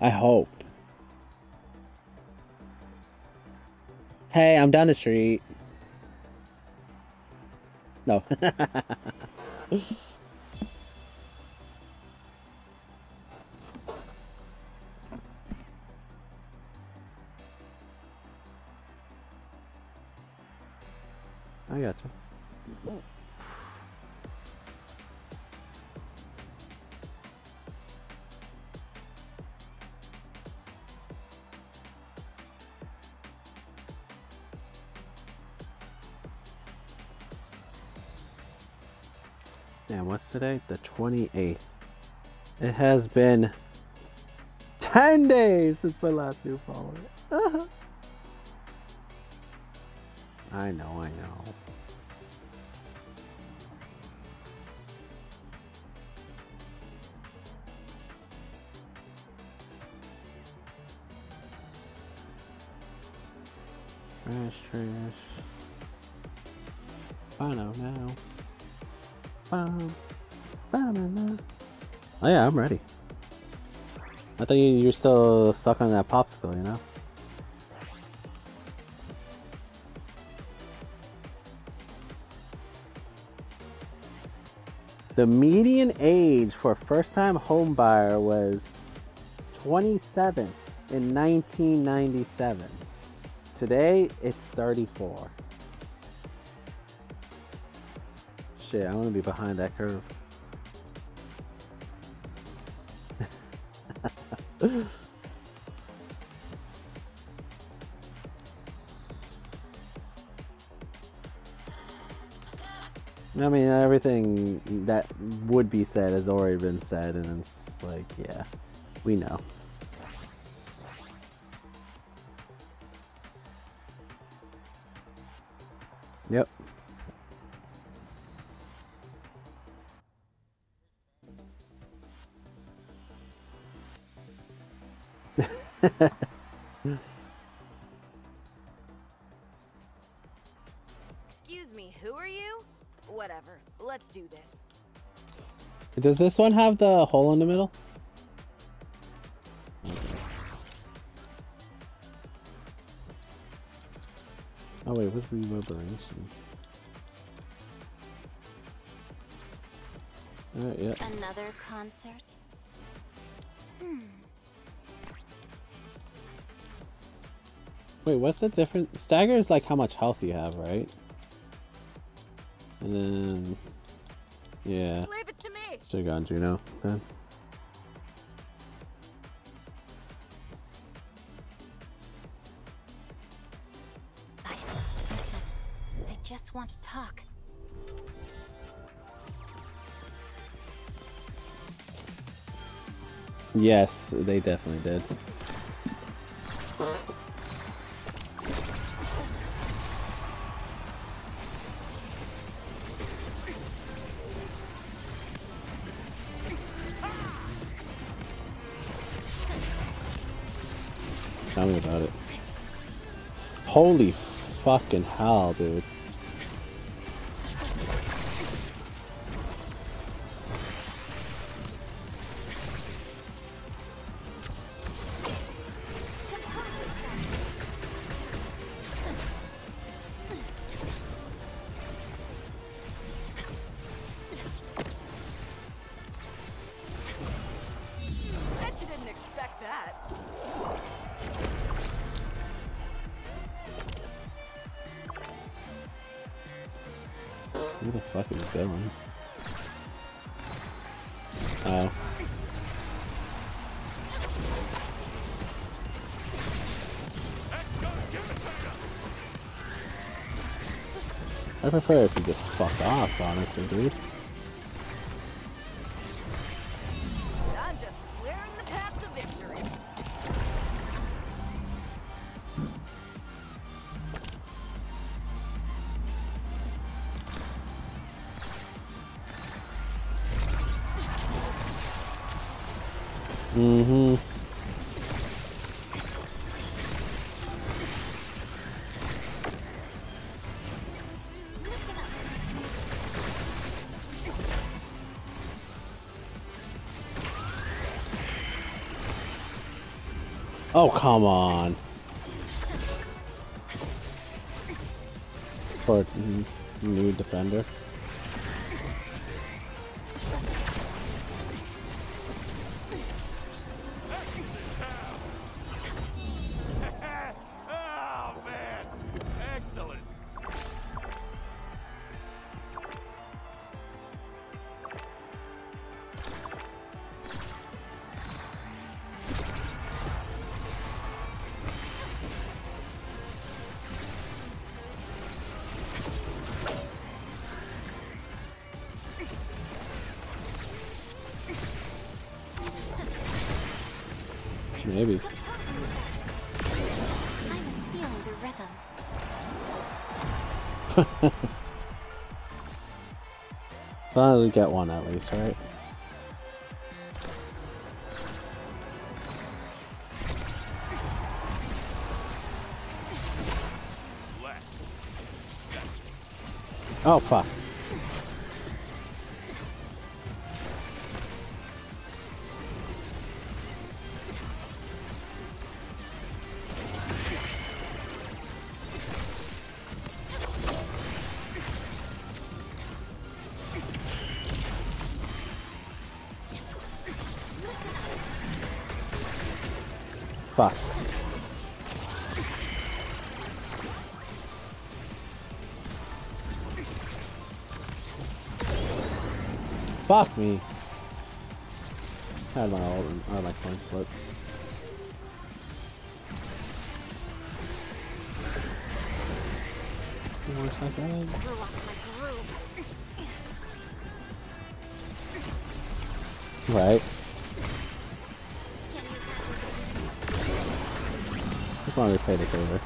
I hope. Hey, I'm down the street. No. I gotcha. Today? The 28th. It has been 10 days since my last new follower. Uh-huh. I know, I know. Trash, trash. Bono now. Ba-na-na. Oh yeah, I'm ready. I thought you, you're still stuck on that popsicle, you know? The median age for first time home buyer was 27 in 1997. Today it's 34. Shit, I want to be behind that curve. I mean, everything that would be said has already been said, and it's like, yeah, we know. Yep. do this. Does this one have the hole in the middle? Oh wait, what's reverberation? Alright, yeah. Another concert? Hmm. Wait, what's the difference? Stagger is like how much health you have, right? And then, yeah. Leave it to me. Should have gone Juno then. Listen, listen. I just want to talk. Yes, they definitely did. Holy fucking hell, dude. Honestly, dude. Oh, come on. For a new defender. Get one at least, right? Oh. Fuck. Fuck me. I Had my ult I had my coin flip. Four seconds. Threw my groove. Right. Just want to repay the favor.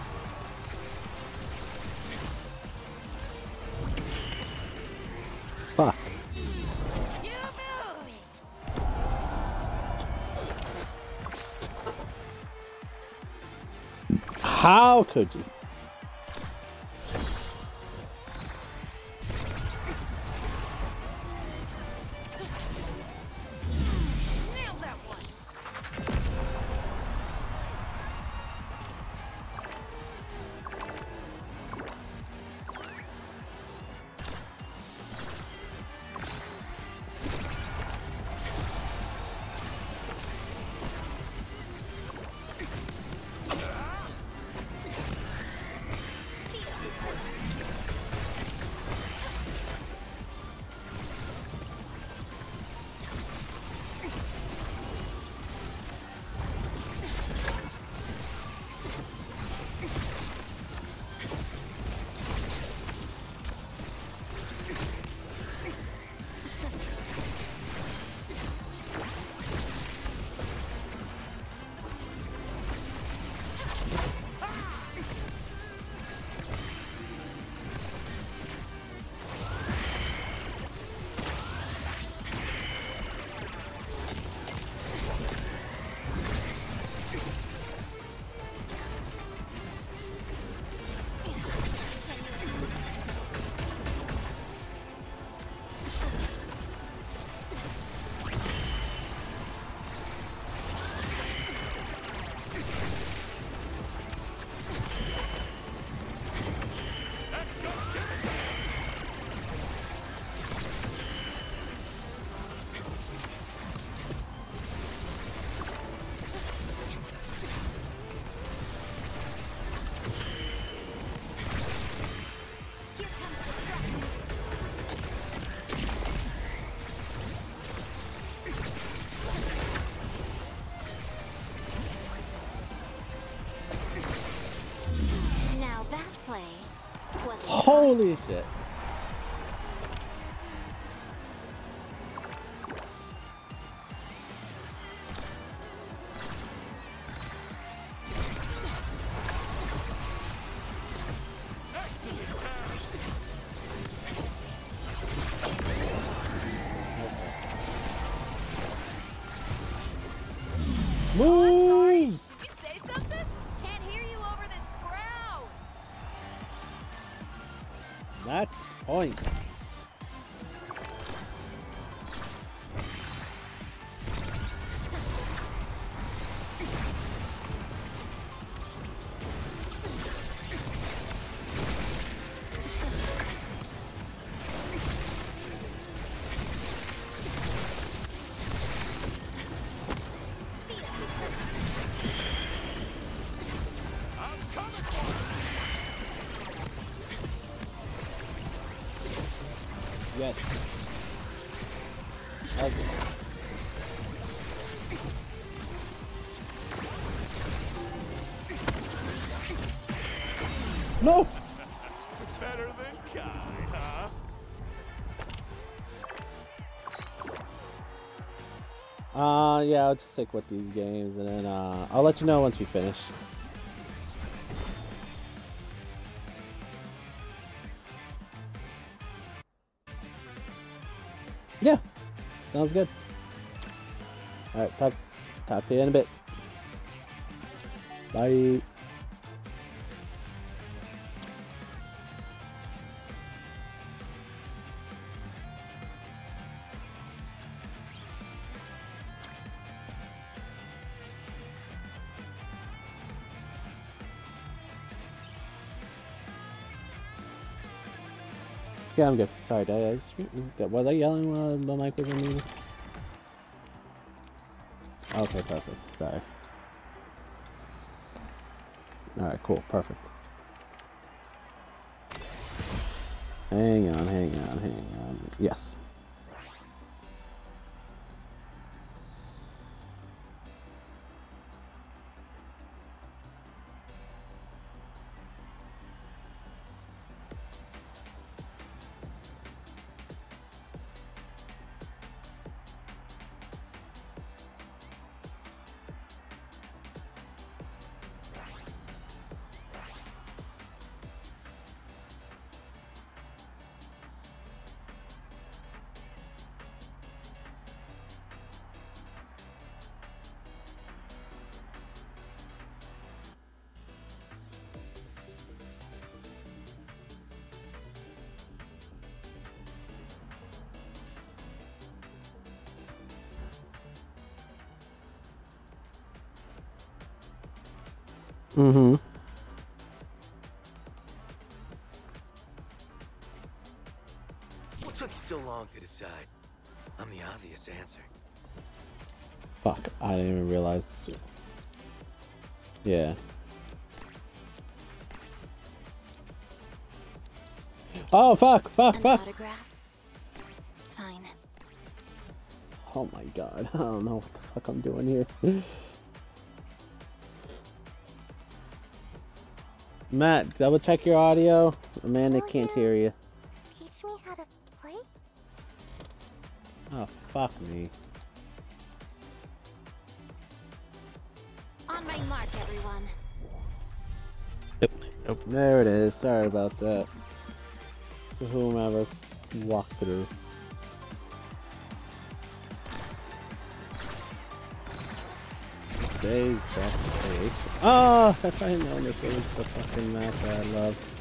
How could you? Was Holy shit. That's I'll just stick with these games, and then uh, I'll let you know once we finish. Yeah, sounds good. All right, talk, talk to you in a bit. Bye. Yeah, I'm good. Sorry, did I was I yelling while the mic was on mute? Okay, perfect. Sorry. Alright, cool. Perfect. Hang on, hang on, hang on. Yes. I didn't even realize. Yeah. Oh, fuck, fuck, An fuck. autograph? Fine. Oh my god, I don't know what the fuck I'm doing here. Matt, double check your audio. Amanda can't hear you. Teach me how to play? Oh, fuck me. Sorry about that. To whomever walked through. Today's best page. Oh, that's how I know this is the fucking map that I love.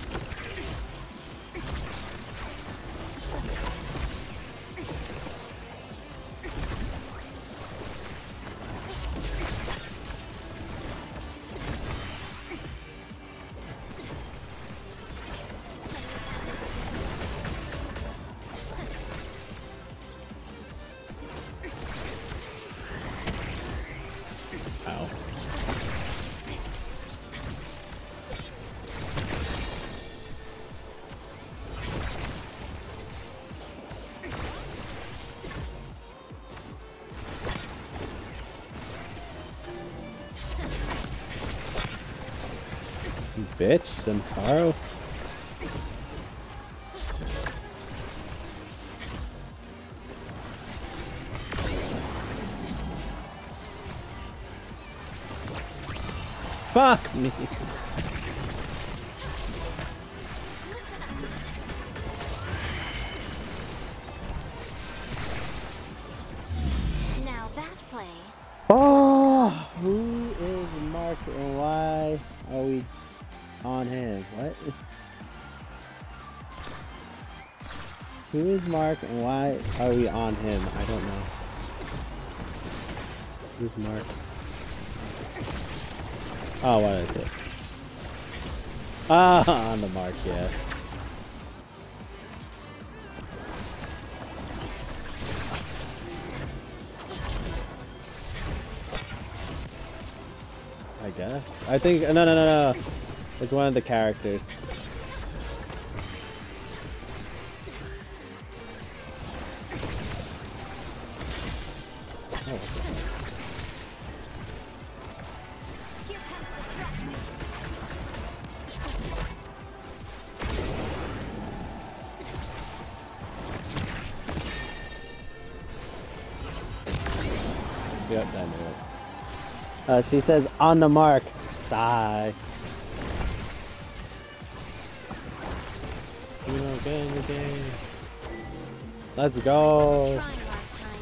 Fuck me. is Mark and why are we on him? I don't know. Who's Mark? Oh, what is it? Ah, on the mark, yeah. I guess. I think no no no no. It's one of the characters. Yep, I knew it. Uh, she says, on the mark. Sigh. You know, get in the game. Let's go. trying last time.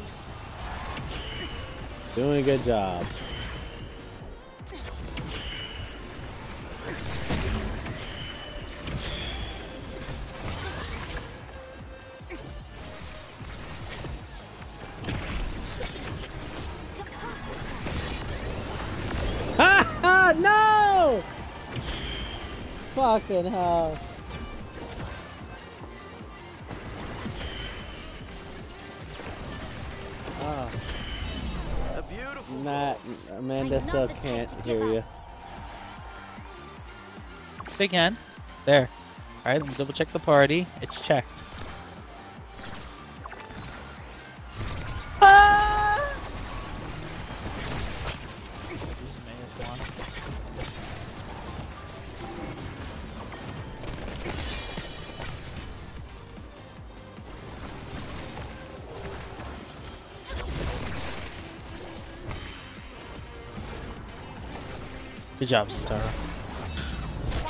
Doing a good job. Fucking hell. Ah. A beautiful. Matt, Amanda still can't hear you. They can. There. Alright, let me double check the party. It's checked. Good job, Zentaro.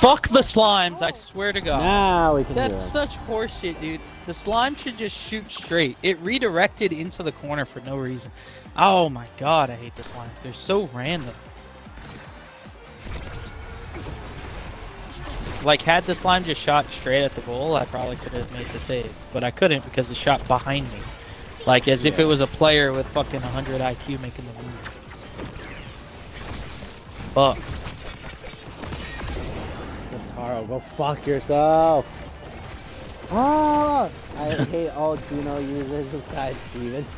Fuck the slimes, I swear to god. Now we can do That's it. such horseshit, dude. The slime should just shoot straight. It redirected into the corner for no reason. Oh my god, I hate the slimes. They're so random. Like, had the slime just shot straight at the goal, I probably could have made the save. But I couldn't because it shot behind me. Like, as if it was a player with fucking 100 IQ making the move. Fuck. Taro, go fuck yourself. Ah! I hate all Juno users besides Steven.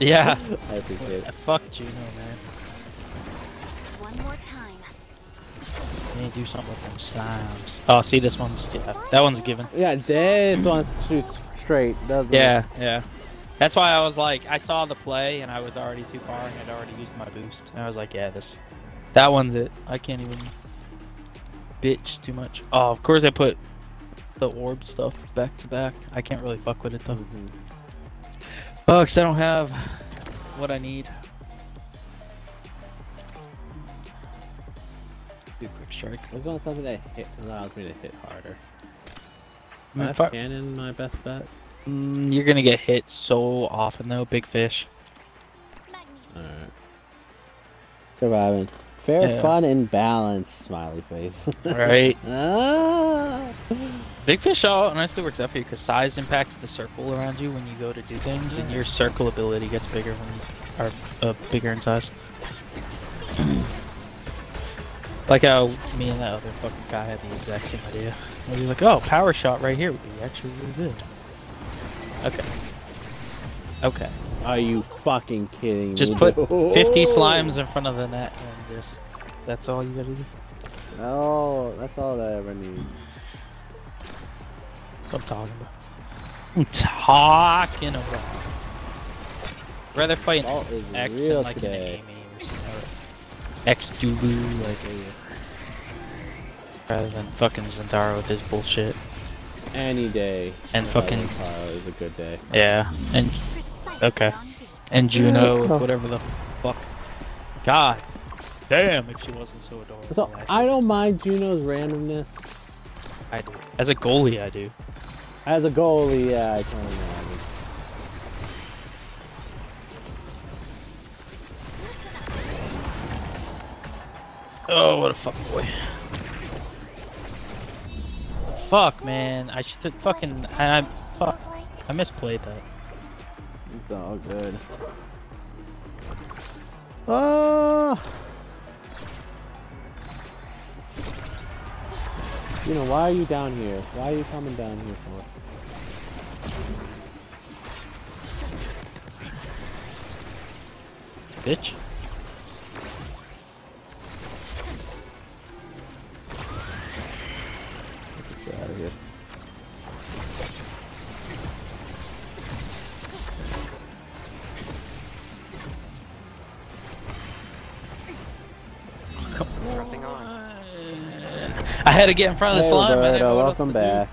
Yeah. I appreciate it. Fuck Juno, man. One more time. I need to do something with them slimes. Oh, see, this one's yeah, that one's a given. Yeah, this one shoots straight, doesn't it? Yeah, yeah. That's why I was like, I saw the play and I was already too far and I'd already used my boost. And I was like, yeah, this, that one's it. I can't even bitch too much. Oh, of course I put the orb stuff back to back. I can't really fuck with it though. Mhm. Oh, cause I don't have what I need. Do quick strike. I just want something that hit allows me to hit harder. I mean, cannon, my best bet. Mm, you're gonna get hit so often though, big fish. Alright. Surviving. Fair, Yeah. fun, and balance. Smiley face. Right? ah! Big fish all honestly works out for you because size impacts the circle around you when you go to do things, and your circle ability gets bigger when you are uh, bigger in size. like how me and that other fucking guy had the exact same idea. Where you're like, oh, power shot right here would be actually really good. Okay. Okay. Are you fucking kidding Just me? Just put 50 Oh! slimes in front of the net just that's all you gotta do. Oh, that's all I ever need. I'm talking about. I'm talking about. Rather fight an X real and like today. an Amy or something. or X Dulu, like rather than fucking Zentaro with his bullshit. Any day. And fucking- Taro is a good day. Yeah, and Okay. and Juno with whatever the fuck. God damn, if she wasn't so adorable. So actually. I don't mind Juno's randomness. I do. As a goalie, I do. As a goalie, yeah, I can imagine. Oh, what a fuck boy. Fuck, man. I should have fucking. I, I fuck. I misplayed that. It's all good. Oh! You know, why are you down here? Why are you coming down here for? Bitch. Had to get in front of the Hey, slime. Roberto, welcome back.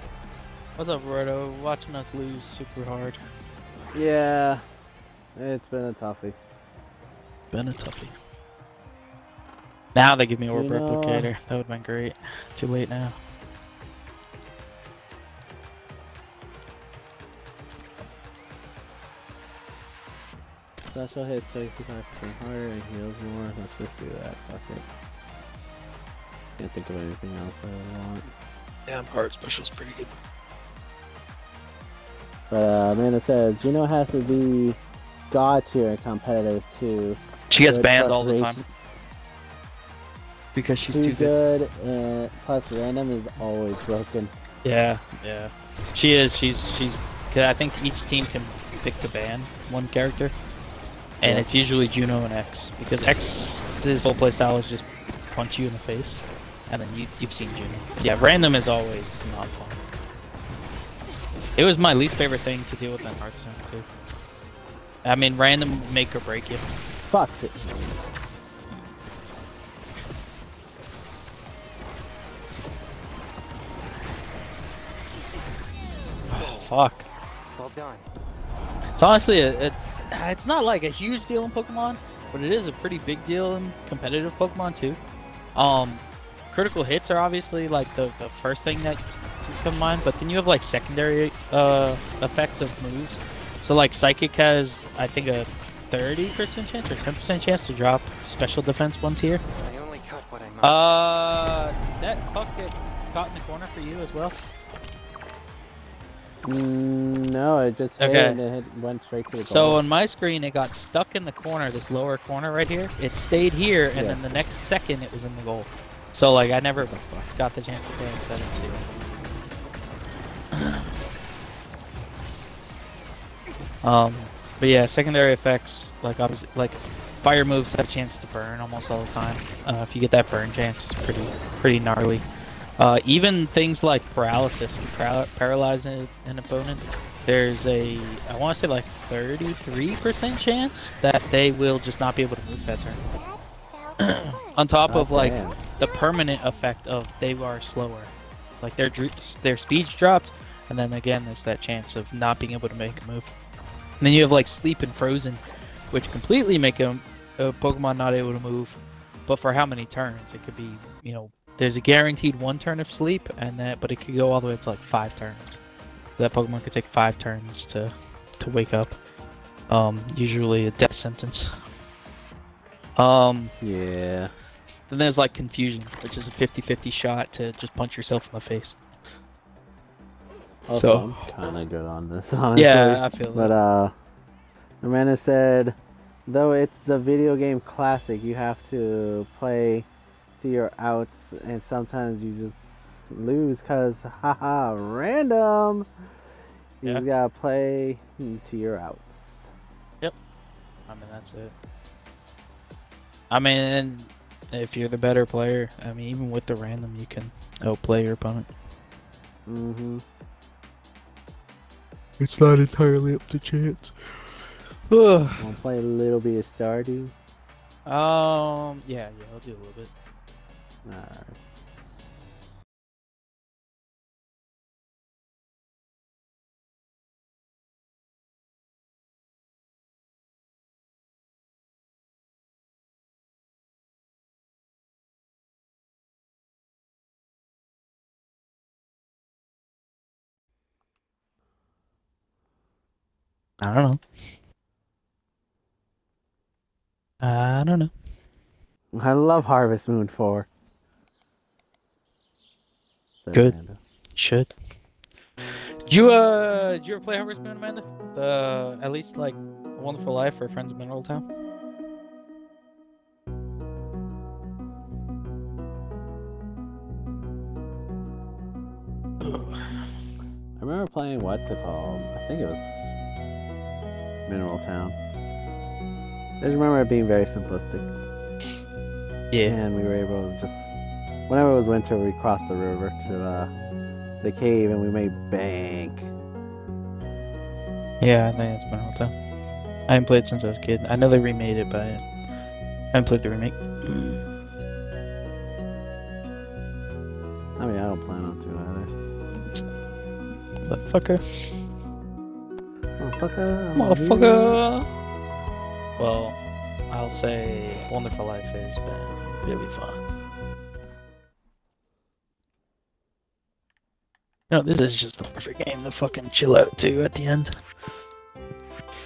What's up, Roberto? Watching us lose super hard. Yeah, it's been a toughie. Been a toughie. Now they give me orb You know- replicator. That would have been great. Too late now. Special hits 25% harder and heals more. Let's just do that. Fuck it. Can't think of anything else I would want. Damn, hard special's pretty good. But uh, Amanda says, Juno has to be god tier and competitive too. She gets Good banned all the time because she's Too, too good. good, and plus random is always broken. Yeah, yeah. She is. She's she's. Cause I think each team can pick to ban one character, and Yeah. it's usually Juno and X because X's whole playstyle is just punch you in the face, and then you you've seen Juno. Yeah, random is always not fun. It was my least favorite thing to deal with in Hearthstone too. I mean, random make or break you. Fuck it. Fuck. Well done. It's honestly a, a, it's not like a huge deal in Pokemon, but it is a pretty big deal in competitive Pokemon too. Um, critical hits are obviously like the, the first thing that comes to mind, but then you have like secondary uh, effects of moves. So like Psychic has I think a 30% chance or 10% chance to drop special defense one tier. I only cut what I must. Uh, that puck get caught in the corner for you as well. Mm, no, it just hit Okay. and it hit, went straight to the So goal. on my screen, it got stuck in the corner, this lower corner right here. It stayed here, and Yeah. then the next second, it was in the goal. So like, I never got the chance to play because I didn't see it. Um, but yeah, secondary effects like obviously like fire moves have a chance to burn almost all the time. Uh, if you get that burn chance, it's pretty pretty gnarly. Uh, even things like paralysis, when para- paralyze an, an opponent, there's a I want to say like 33% chance that they will just not be able to move that turn. That felt good. On top God of like damn. the permanent effect of they are slower, like their their speeds dropped, and then again there's that chance of not being able to make a move. And then you have like sleep and frozen, which completely make a, a Pokemon not able to move, but for how many turns? It could be you know there's a guaranteed one turn of sleep, and that but it could go all the way up to like five turns. That Pokemon could take five turns to to wake up. Um, usually a death sentence. Um, Yeah. then there's like confusion, which is a 50-50 shot to just punch yourself in the face. Also, So- I'm kind of good on this, honestly. Yeah, I feel it. But that. uh, Amanda said, though it's the video game classic, you have to play to your outs, and sometimes you just lose because, haha, random. You Yeah. just gotta play to your outs. Yep. I mean, that's it. I mean, if you're the better player, I mean, even with the random, you can outplay your opponent. Mm-hmm. It's not entirely up to chance. Ugh. Want to play a little bit of Stardew? um, yeah, yeah, I'll do a little bit. Alright. I don't know. I don't know. I love Harvest Moon 4. Said Good. Amanda. Should. Did you uh did you ever play Harvest Moon, Amanda? The at least like A Wonderful Life or Friends of Mineral Town? I remember playing what's it called? I think it was Mineral Town. I just remember it being very simplistic. Yeah. And we were able to just whenever it was winter we crossed the river to uh, the cave and we made bank. Yeah, I think it's Mineral Town. I haven't played since I was a kid. I know they remade it, but I haven't played the remake. I mean, I don't plan on to either. Motherfucker. Motherfucker. I'm. Motherfucker. Well, I'll say Wonderful Life has been really fun. No, this is just the perfect game to fucking chill out to at the end.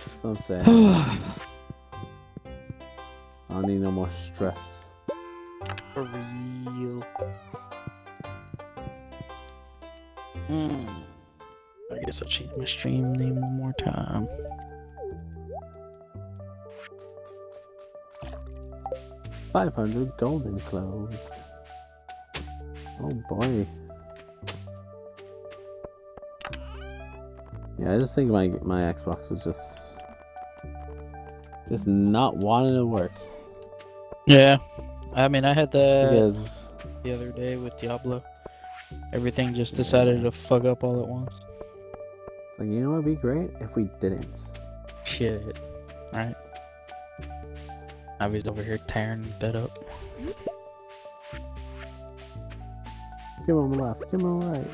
That's I'm saying. I don't need no more stress. For real. Hmm. I guess I'll change my stream name one more time. Five hundred golden closed. Oh boy. Yeah, I just think my my Xbox was just just not wanting to work Yeah. I mean, I had that because the other day with Diablo. Everything just decided to fuck up all at once. Like you know what would be great if we didn't. Shit. Right? I was over here tearing the bed up. Give him left, give him right.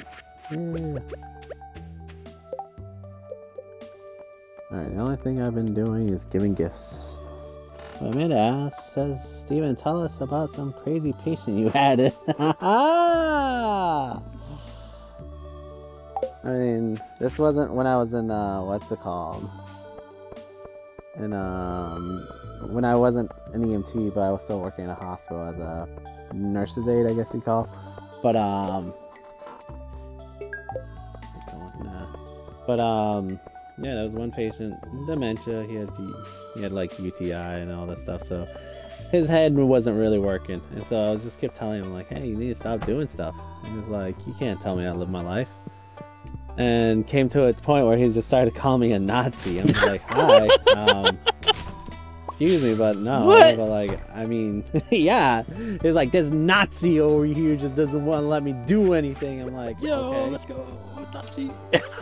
Yeah. Alright, the only thing I've been doing is giving gifts. Amanda asks, says, Steven, tell us about some crazy patient you had. I mean, this wasn't when I was in, uh, what's it called? And, um, when I wasn't an EMT, but I was still working in a hospital as a nurse's aide, I guess you call. But um, but um, yeah, there was one patient, dementia. He had he had like UTI and all that stuff. So his head wasn't really working, and so I just kept telling him like, "Hey, you need to stop doing stuff." And he's like, "You can't tell me to live my life." And came to a point where he just started calling me a Nazi. I'm like, "Hi." Um, excuse me, but no. What? But like, I mean, yeah. It's like this Nazi over here just doesn't want to let me do anything. I'm like, Yo, okay. let's go, Nazi.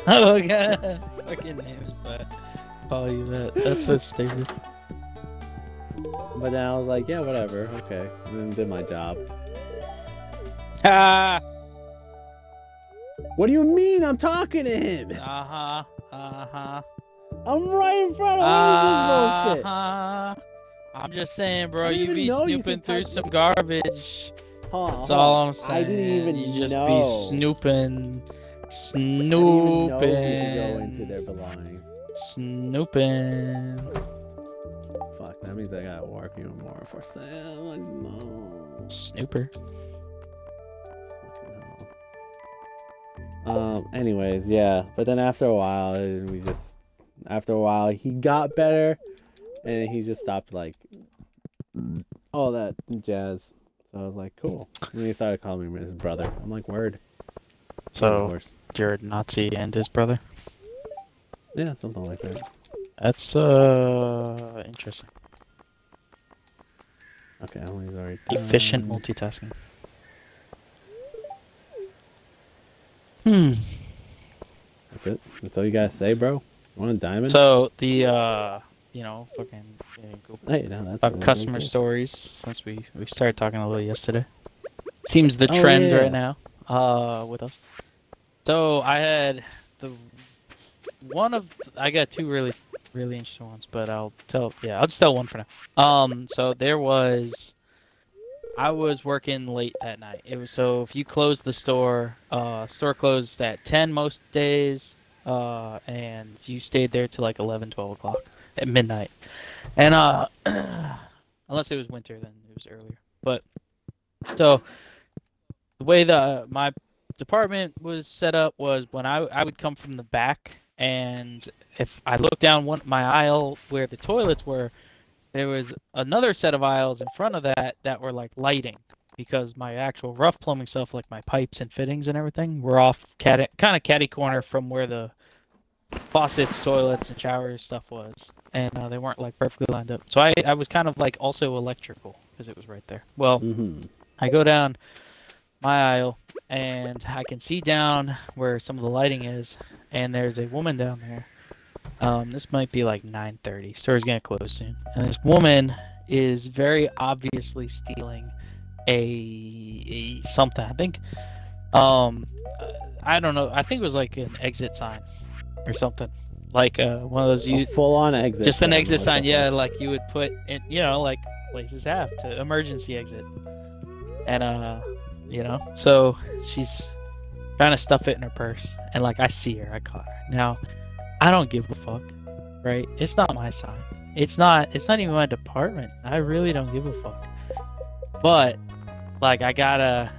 oh god, fucking name is that. Call you that. That's so stupid. But then I was like, yeah, whatever, okay. And then did my job. Ah. What do you mean? I'm talking to him. Uh huh. Uh huh. I'm right in front of him. What is this bullshit? Uh-huh. I'm just saying, bro. You be snooping through some garbage. On, That's hold all. I'm saying. I didn't even know. You just know. be snooping, I didn't even snooping, know who to go into their belongings. snooping. Fuck, that means I gotta work even more for Sam. Snooper. Um. Anyways, yeah. But then after a while, uh, we just after a while he got better, and he just stopped like all that jazz. So I was like, cool. And he started calling me his brother. I'm like, word. So you're a Nazi and his brother. Yeah, something like that. That's uh interesting. Okay, Emily's already Efficient multitasking. Hmm. That's it. That's all you gotta say, bro. Want a diamond? So the uh, you know, fucking yeah, go hey, no, that's about customer cool. stories since we we started talking a little yesterday. Seems the Oh, trend yeah. right now uh with us. So I had the one of I got two really really interesting ones, but I'll tell yeah, I'll just tell one for now. Um so there was I was working late that night. It was so if you closed the store, uh store closed at 10 most days uh and you stayed there till like 11 12 o'clock at midnight. And uh unless it was winter then it was earlier. But so the way the my department was set up was when I I would come from the back and if I looked down one my aisle where the toilets were, there was another set of aisles in front of that that were like lighting because my actual rough plumbing stuff like my pipes and fittings and everything were off cat kind of catty corner from where the faucets, toilets, and showers stuff was, and uh, they weren't like perfectly lined up. So I I was kind of like also electrical because it was right there. Well, Mm-hmm. I go down my aisle and I can see down where some of the lighting is, and there's a woman down there. Um, this might be like 9:30. Store's gonna close soon, and this woman is very obviously stealing a, a something. I think Um, I don't know. I think it was like an exit sign or something, like uh, one of those you full on exit. just an exit sign. Yeah, like you would put in, you know, like places have to emergency exit, and uh, you know, so she's trying to stuff it in her purse, and like I see her, I caught her. Now, I don't give a fuck, right? It's not my sign. It's not. It's not even my department. I really don't give a fuck. But like, I gotta,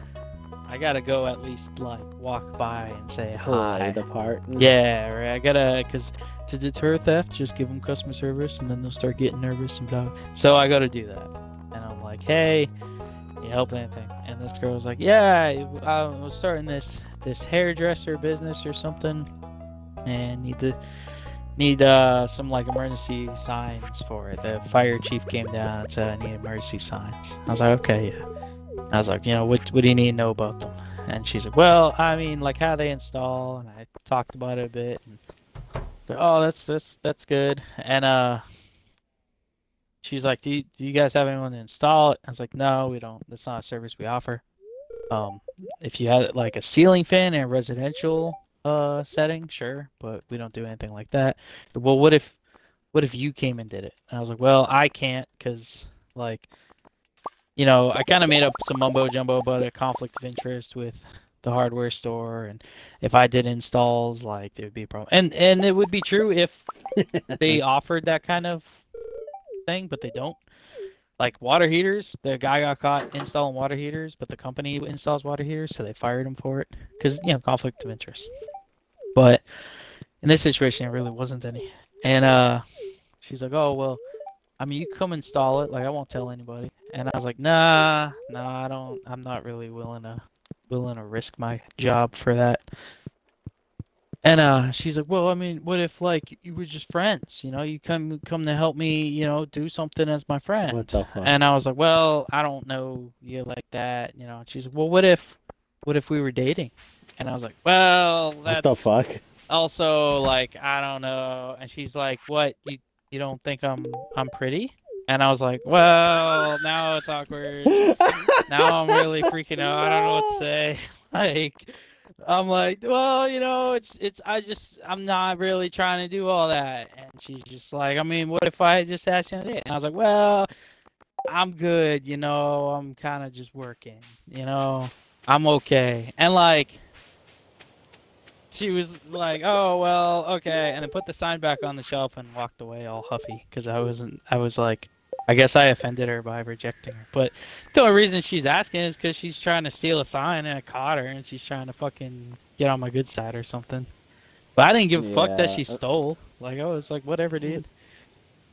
I gotta go at least like walk by and say hi. The part. Yeah, right. I gotta, cause to deter theft, just give them customer service, and then they'll start getting nervous and blah. So I gotta do that, and I'm like, hey, you help anything? And this girl's like, yeah, I was starting this this hairdresser business or something, and need to need uh some like emergency signs for it. The fire chief came down and said I need emergency signs. I was like, okay, yeah. I was like, you know, what what do you need to know about them? And she's like, well, I mean, like how they install, and I talked about it a bit. And, oh, that's that's that's good. And uh, she's like, do you, do you guys have anyone to install it? I was like, no, we don't. That's not a service we offer. Um, if you had like a ceiling fan in a residential uh setting, sure, but we don't do anything like that. Well, what if what if you came and did it? And I was like, well, I can't because like you know, I kind of made up some mumbo jumbo about a conflict of interest with the hardware store, and if I did installs, like there would be a problem. And and it would be true if they offered that kind of thing, but they don't. Like water heaters, the guy got caught installing water heaters, but the company installs water heaters, so they fired him for it because you know conflict of interest. But in this situation, it really wasn't any. And uh, she's like, "Oh well, I mean, you come install it. Like, I won't tell anybody." And I was like, "Nah, nah, I don't. I'm not really willing to willing to risk my job for that." And uh, she's like, "Well, I mean, what if like you were just friends? You know, you come come to help me, you know, do something as my friend." What the fuck? And I was like, "Well, I don't know you like that, you know." And she's like, "Well, what if, what if we were dating?" And I was like, "Well, what that's the fuck? also like I don't know." And she's like, "What? You you don't think I'm I'm pretty?" And I was like, "Well, now it's awkward. now I'm really freaking out. I don't know what to say." Like, I'm like, "Well, you know, it's it's I just I'm not really trying to do all that." And she's just like, "I mean, what if I just asked you date?" And I was like, "Well." I'm good, you know. I'm kind of just working, you know. I'm okay. And like, she was like, "Oh well, okay," and then put the sign back on the shelf and walked away all huffy because I wasn't. I was like, I guess I offended her by rejecting her. But the only reason she's asking is because she's trying to steal a sign and I caught her and she's trying to fucking get on my good side or something. But I didn't give a fuck that she stole. Like I was like, whatever, dude.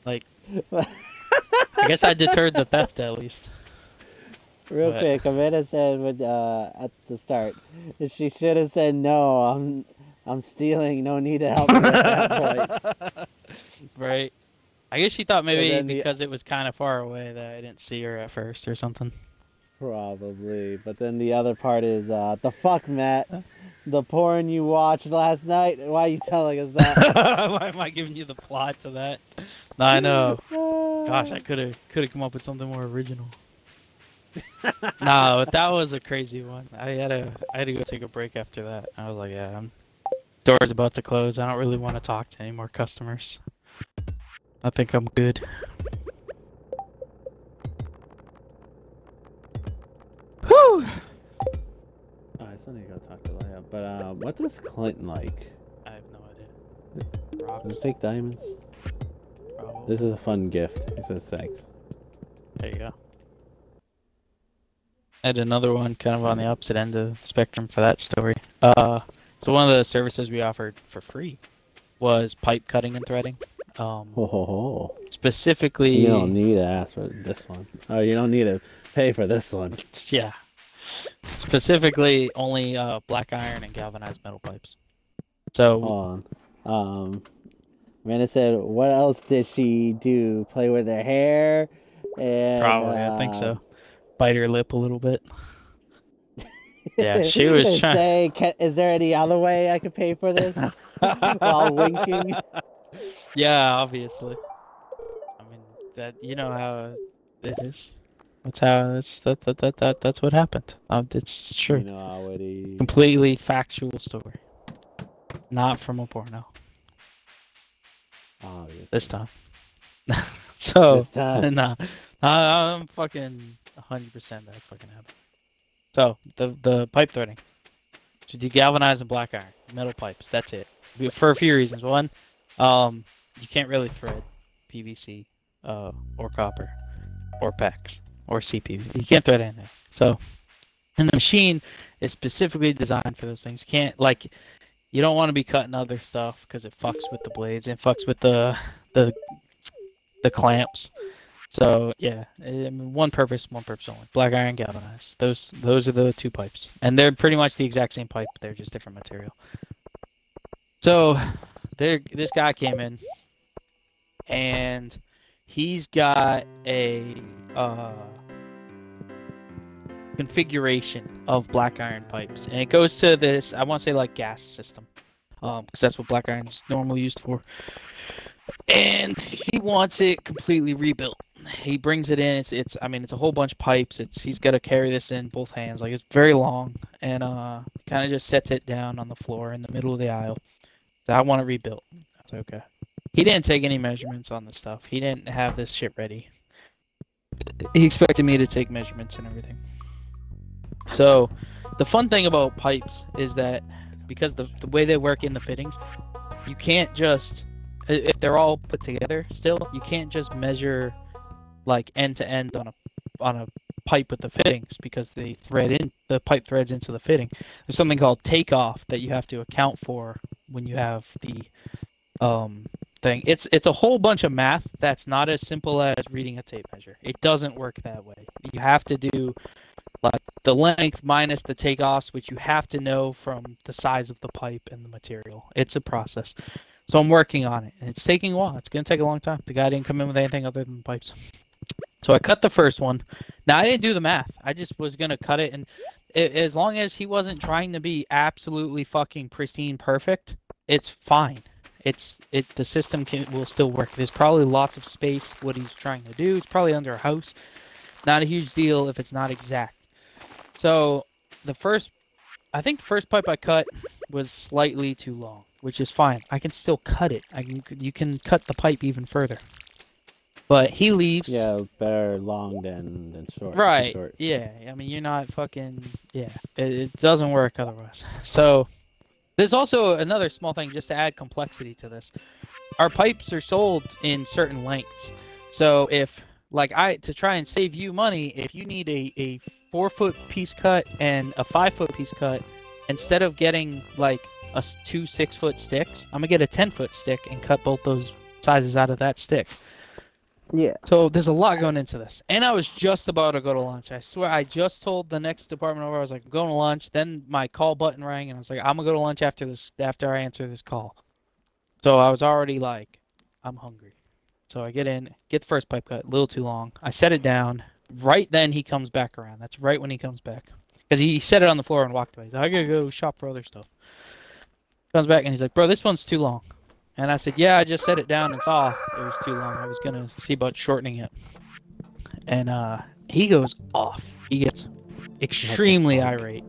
Like, I guess I deterred the theft at least. Real But- quick, Amanda said with, uh, at the start, she should have said no. I'm I'm stealing. No need to help me at that point. Right. I guess she thought maybe then the- because it was kind of far away that I didn't see her at first or something. Probably, but then the other part is, uh, the fuck, Matt. The porn you watched last night. Why are you telling us that? Why am I giving you the plot to that? No, I know. Gosh, I could have could have come up with something more original. no, but that was a crazy one. I had to I had to go take a break after that. I was like, yeah, I'm door's about to close. I don't really want to talk to any more customers. I think I'm good. Whew. Oh, I still need to go talk to Leia. But uh, what does Clinton like? I have no idea. Does Rocks, it take diamonds? probably. This is a fun gift. He says thanks. There you go. I had another one kind of on the opposite end of the spectrum for that story. Uh, so one of the services we offered for free was pipe cutting and threading. Um, Ho ho ho. specifically, You don't need to ask for this one. Oh, you don't need to pay for this one. yeah, specifically only uh, black iron and galvanized metal pipes. So Hold on. Um, Amanda said, "What else did she do? Play with her hair?" And probably, I think uh, so. Bite her lip a little bit. Yeah, she was trying- Say, "Ca- is there any other way I could pay for this? While winking. Yeah, obviously. I mean that you know how it is. That's how. That's that that that, that that's what happened. Um, it's true. You know already. Completely factual story. Not from a porno Obviously. this time. so This time. nah, I- I'm fucking 100 percent that fucking happened. So the the pipe threading. So the galvanized and black iron metal pipes. That's it. For a few reasons. One, um, you can't really thread PVC, uh, or copper, or PEX, or CPVC. You can't thread anything. So, and the machine is specifically designed for those things. You can't like, you don't want to be cutting other stuff because it fucks with the blades and fucks with the the the clamps. So yeah, one purpose, one purpose only. Black iron galvanized. Those those are the two pipes, and they're pretty much the exact same pipe. They're just different material. So, there, this guy came in, and he's got a uh, configuration of black iron pipes, and it goes to this. I want to say like gas system, um, because that's what black iron's normally used for. And he wants it completely rebuilt he brings it in. It's it's I mean it's a whole bunch of pipes. It's he's got to carry this in both hands. Like it's very long and uh kind of just sets it down on the floor in the middle of the aisle. I want it rebuilt. Okay. He didn't take any measurements on the stuff. He didn't have this shit ready. He expected me to take measurements and everything. So the fun thing about pipes is that because the the way they work in the fittings, you can't just if they're all put together still, you can't just measure like end to end on a on a pipe with the fittings because they thread in the pipe threads into the fitting. There's something called takeoff that you have to account for when you have the um thing. It's it's a whole bunch of math that's not as simple as reading a tape measure. It doesn't work that way. You have to do like the length minus the takeoffs, which you have to know from the size of the pipe and the material. It's a process. So I'm working on it, and it's taking a while. It's gonna take a long time. The guy didn't come in with anything other than pipes. So I cut the first one. Now I didn't do the math. I just was gonna cut it, and as long as he wasn't trying to be absolutely fucking pristine perfect, it's fine. It's it. The system can will still work. There's probably lots of space. What he's trying to do. It's probably under a house. Not a huge deal if it's not exact. So the first, I think the first pipe I cut was slightly too long, which is fine. I can still cut it. I can you can cut the pipe even further. But he leaves. Yeah, better long than than short. Right. Short. Yeah. I mean, you're not fucking. Yeah. It, it doesn't work otherwise. So, there's also another small thing just to add complexity to this. Our pipes are sold in certain lengths. So if like I to try and save you money, if you need a a four foot piece cut and a five foot piece cut, instead of getting like a two six foot sticks, I'm gonna get a ten foot stick and cut both those sizes out of that stick. Yeah. So there's a lot going into this. And I was just about to go to lunch. I swear I just told the next department over I was like, I'm going to lunch. Then my call button rang and I was like, I'm gonna go to lunch after this after I answer this call. So I was already like, I'm hungry. So I get in, get the first pipe cut, a little too long. I set it down. Right then he comes back around. That's right when he comes back. Because he set it on the floor and walked away. Like, I gotta go shop for other stuff. Comes back and he's like, Bro, this one's too long. And I said, Yeah, I just set it down and saw it was too long. I was gonna see about shortening it. And uh he goes off. He gets extremely irate.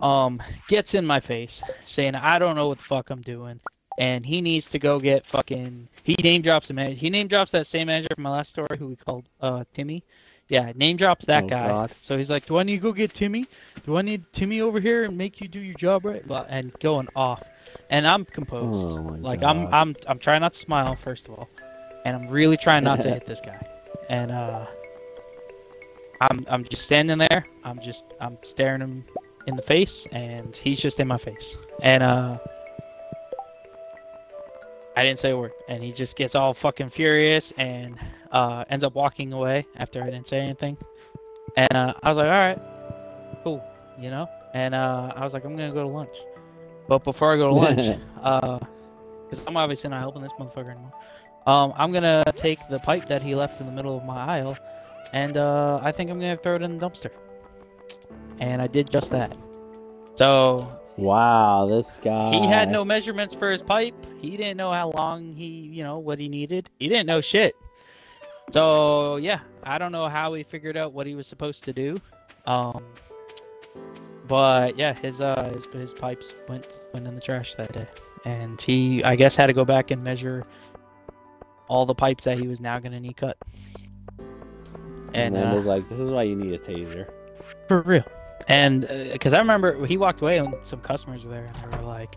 Um, gets in my face, saying I don't know what the fuck I'm doing. And he needs to go get fucking he name drops a man he name drops that same manager from my last story who we called uh Timmy. Yeah, name drops that Oh, guy. God. So he's like, Do I need to go get Timmy? Do I need Timmy over here and make you do your job right? And going off. And I'm composed. Oh like God. I'm I'm I'm trying not to smile first of all. And I'm really trying not to hit this guy. And uh I'm I'm just standing there. I'm just I'm staring him in the face and he's just in my face. And uh I didn't say a word. And he just gets all fucking furious and uh ends up walking away after I didn't say anything. And uh I was like, Alright, cool, you know? And uh I was like, I'm gonna go to lunch. But before I go to lunch, uh because I'm obviously not helping this motherfucker anymore. Um, I'm gonna take the pipe that he left in the middle of my aisle, and uh, I think I'm gonna throw it in the dumpster. And I did just that. So Wow, this guy. he had no measurements for his pipe. He didn't know how long he, you know, what he needed. He didn't know shit. So yeah, I don't know how he figured out what he was supposed to do. Um, but yeah, his uh his, his pipes went went in the trash that day, and he I guess had to go back and measure all the pipes that he was now gonna need cut. And And uh, it's like, this is why you need a taser. for real. And because I remember he walked away and some customers were there and they were like,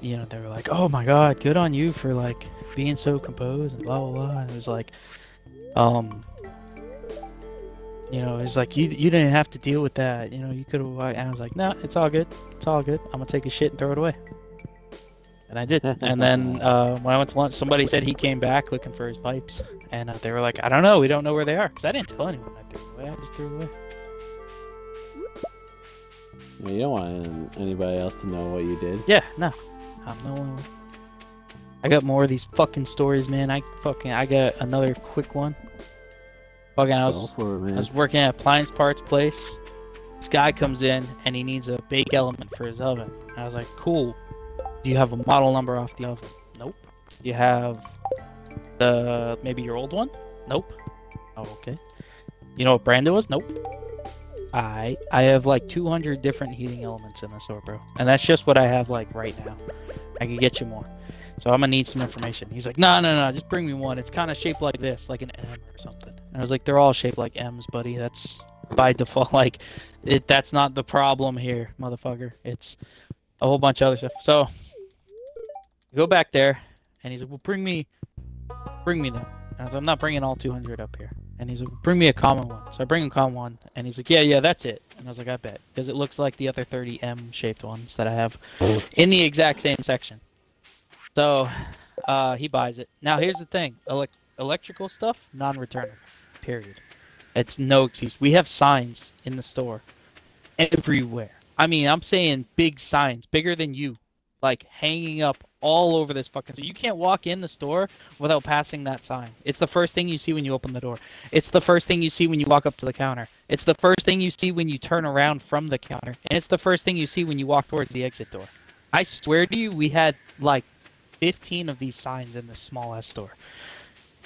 you know, they were like, "Oh my God, good on you for like being so composed and blah blah blah." And it was like, um, you know, it's like you you didn't have to deal with that. You know, you could have. And I was like, "No, it's all good. It's all good. I'm gonna take a shit and throw it away." And I did. and then uh, when I went to lunch, somebody said he came back looking for his pipes, and uh, they were like, "I don't know. We don't know where they are." Because I didn't tell anyone I threw it away. I just threw it away. You don't want anybody else to know what you did. Yeah, no. I'm no one. I got more of these fucking stories, man. I fucking I got another quick one. Fucking I was it, I was working at appliance parts place. This guy comes in and he needs a bake element for his oven. I was like, cool. Do you have a model number off the oven? Nope. Do you have the maybe your old one? Nope. Oh, okay. You know what brand it was? Nope. I I have like 200 different heating elements in the store, bro, and that's just what I have like right now. I could get you more, so I'm gonna need some information. He's like, no, no, no, just bring me one. It's kind of shaped like this, like an M or something. And I was like, they're all shaped like M's, buddy. That's by default. Like, it. That's not the problem here, motherfucker. It's a whole bunch of other stuff. So go back there, and he's like, well, bring me, bring me them. I was I'm not bringing all 200 up here. And he's like, bring me a common one. So I bring him common one, and he's like, yeah, yeah, that's it. And I was like, I bet, because it looks like the other 30 M-shaped ones that I have in the exact same section. So uh, he buys it. Now here's the thing: Elec- electrical stuff, non-returnable. Period. It's no excuse. We have signs in the store everywhere. I mean, I'm saying big signs, bigger than you, like hanging up all over this fucking. So you can't walk in the store without passing that sign. It's the first thing you see when you open the door. It's the first thing you see when you walk up to the counter. It's the first thing you see when you turn around from the counter, and it's the first thing you see when you walk towards the exit door. I swear to you, we had like 15 of these signs in this small ass store.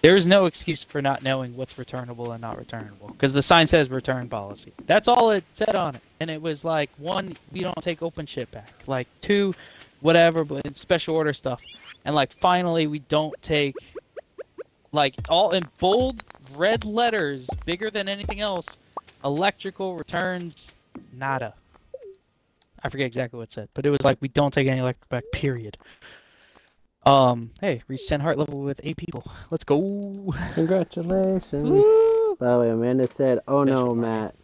There's no excuse for not knowing what's returnable and not returnable because the sign says return policy. That's all it said on it. And it was like, one, we don't take open shit back. Like, two, whatever, but it's special order stuff. And like, finally, we don't take, like, all in bold red letters, bigger than anything else, electrical returns, nada. I forget exactly what it said, but it was like, we don't take any electric back, period. Um, hey, reached 10 heart level with eight people. Let's go. Congratulations. Woo! By the way, Amanda said, "Oh no, Special Matt,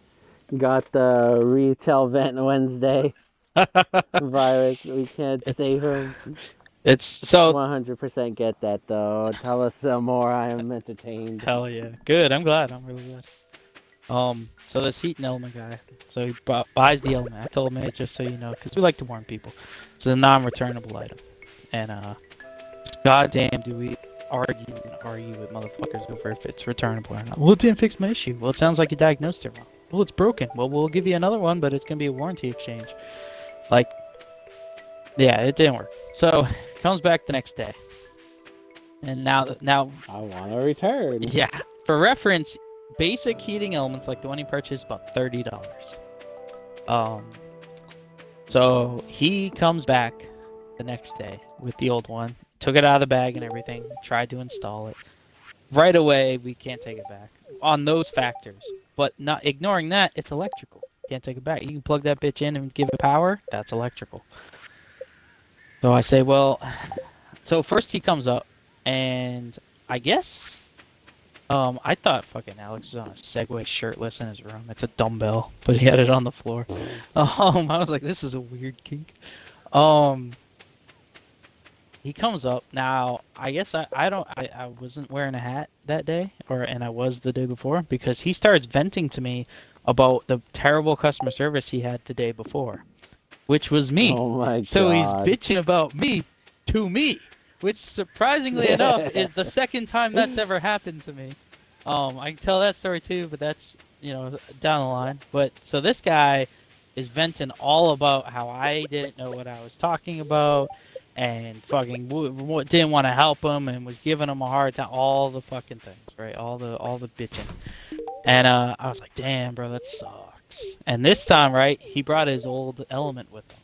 got the retail vent Wednesday virus. We can't It's- save him." It's so 100% get that though. Tell us some more. I am entertained. hell yeah, good. I'm glad. I'm really glad. Um, so this heating element guy, so he bu- buys the element. I told him, hey, just so you know, because we like to warn people, it's a non-returnable item, and uh, goddamn, do we argue and argue with motherfuckers over if it's returnable or not? Well, it didn't fix my issue. Well, it sounds like you diagnosed it wrong. Well, it's broken. Well, we'll give you another one, but it's gonna be a warranty exchange. Like, yeah, it didn't work. So comes back the next day, and now now I want to return. yeah. For reference, basic heating elements like the one he purchased about thirty dollars. Um. So he comes back the next day with the old one, took it out of the bag and everything, tried to install it. Right away, we can't take it back on those factors. But not ignoring that, it's electrical. Can't take it back. You can plug that bitch in and give it power. That's electrical. So I say, well, so first he comes up, and I guess um, I thought fucking Alex was on a Segway shirtless in his room. It's a dumbbell, but he had it on the floor. Um, I was like, this is a weird kink. Um, he comes up now. I guess I, I don't I, I wasn't wearing a hat that day, or and I was the day before because he starts venting to me about the terrible customer service he had the day before, which was me. Oh my god. So he's bitching about me to me, which surprisingly enough is the second time that's ever happened to me. Um, I can tell that story too, but that's you know down the line. But so this guy is venting all about how I didn't know what I was talking about, and fucking didn't want to help him and was giving him a hard time. All the fucking things, right? All the all the bitching. And uh, I was like, damn, bro, that sucks. And this time, right, he brought his old element with him.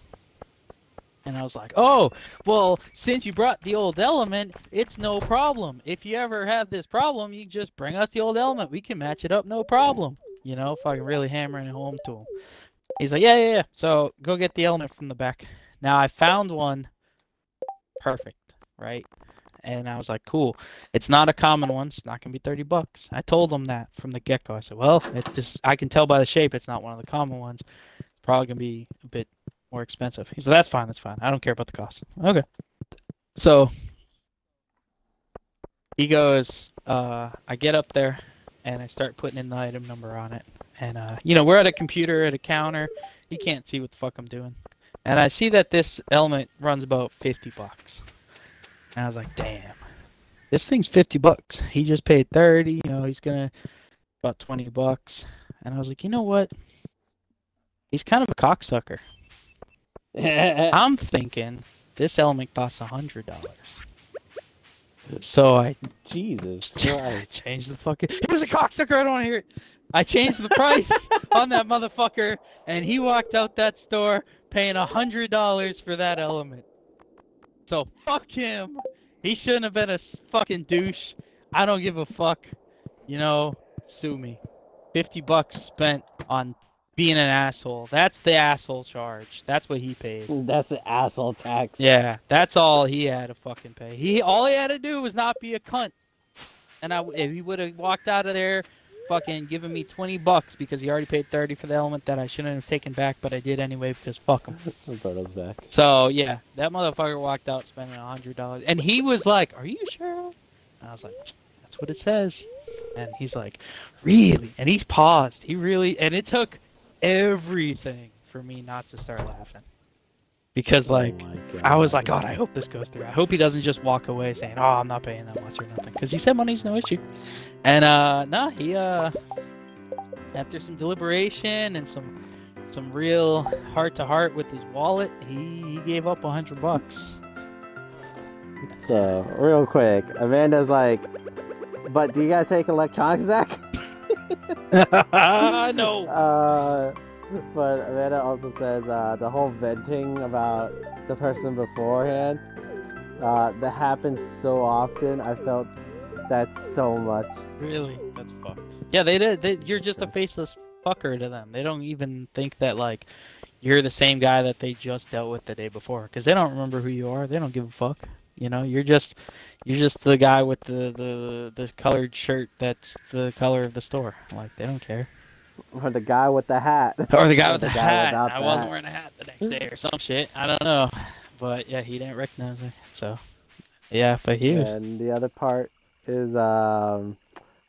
And I was like, oh, well, since you brought the old element, it's no problem. If you ever have this problem, you just bring us the old element. We can match it up, no problem. You know, fucking really hammering it home to him. He's like, yeah, yeah, yeah. So go get the element from the back. Now I found one perfect, right? And I was like, cool. It's not a common one. It's not gonna be thirty bucks. I told him that from the get go. I said, well, it just I can tell by the shape it's not one of the common ones. It's probably gonna be a bit more expensive. He said, that's fine. That's fine. I don't care about the cost. Okay. So he goes. Uh, I get up there and I start putting in the item number on it. And uh, you know, we're at a computer at a counter. You can't see what the fuck I'm doing. And I see that this element runs about 50 bucks. And I was like, damn. This thing's 50 bucks. He just paid 30, you know, he's gonna about 20 bucks. And I was like, you know what? He's kind of a cocksucker. I'm thinking this element costs a hundred dollars. So I Jesus Christ. Change the fucking. He was a cocksucker. I don't want to hear it. I changed the price on that motherfucker, and he walked out that store paying a hundred dollars for that element. So fuck him. He shouldn't have been a fucking douche. I don't give a fuck. You know, sue me. Fifty bucks spent on being an asshole. That's the asshole charge. That's what he paid. That's the asshole tax. Yeah, that's all he had to fucking pay. He all he had to do was not be a cunt. And I, if he would have walked out of there, fucking giving me twenty bucks because he already paid thirty for the element that I shouldn't have taken back, but I did anyway because fuck him. Roberto's back. So yeah, that motherfucker walked out spending a hundred dollars, and he was like, "Are you sure?" And I was like, "That's what it says." And he's like, "Really?" And he's paused. He really, and it took everything for me not to start laughing because like. oh. I was like, God, I hope this goes through. I hope he doesn't just walk away saying, "Oh, I'm not paying that much or nothing," because he said money's no issue. And uh, nah, he uh, after some deliberation and some some real heart to heart with his wallet, he, he gave up a hundred bucks. So, real quick, Amanda's like, but do you guys take electronics back? no. Uh, but Amanda also says uh, the whole venting about the person beforehand, uh, that happens so often. I felt that so much. Really? That's fucked. Yeah, they did. They, you're just a faceless fucker to them. They don't even think that like you're the same guy that they just dealt with the day before, because they don't remember who you are. They don't give a fuck. You know, you're just you're just the guy with the the the colored shirt that's the color of the store. Like they don't care. Or the guy with the hat. Or the guy Or with the, the guy hat. I the wasn't hat. wearing a hat the next day or some shit. I don't know. But yeah, he didn't recognize me. So yeah, but he was. And the other part is um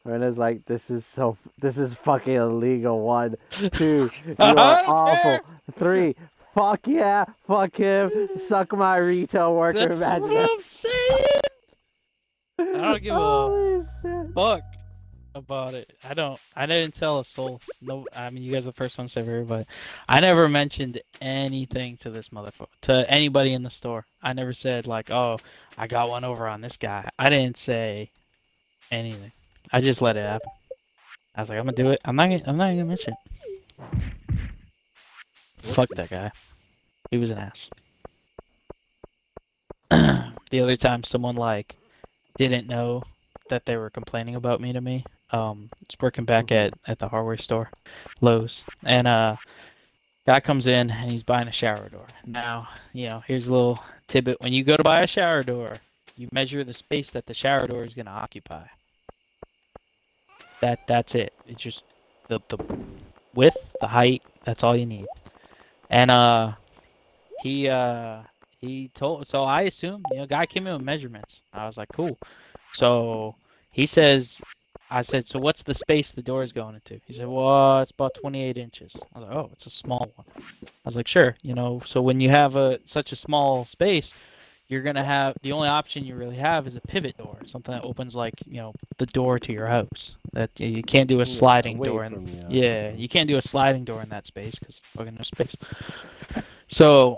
Miranda's like, this is so, this is fucking illegal. One, two, you are awful. care. Three, fuck yeah, fuck him, suck my retail worker That's what. I'm saying. I don't give a shit. fuck about it. I don't. I didn't tell a soul. No, I mean you guys are the first ones hear, but I never mentioned anything to this motherfucker, to anybody in the store. I never said like, oh, I got one over on this guy. I didn't say anything. I just let it happen. I was like, I'm gonna do it. I'm not. Gonna, I'm not gonna mention. it. Fuck that guy. He was an ass. the other time, someone like didn't know that they were complaining about me to me. Um, it's working back at at the hardware store, Lowe's, and uh, guy comes in and he's buying a shower door. Now, you know, here's a little tidbit: when you go to buy a shower door, you measure the space that the shower door is gonna occupy. That that's it. It's just the the width, the height. That's all you need. And uh, he uh he told so I assumed you know guy came in with measurements. I was like cool. So he says I said so what's the space the door is going into? He said well it's about 28 inches. I was like oh it's a small one. I was like sure you know so when you have a such a small space you're gonna have the only option you really have is a pivot door something that opens like you know the door to your house that you can't do a sliding Away door in you. yeah, you can't do a sliding door in that space because fucking no space. So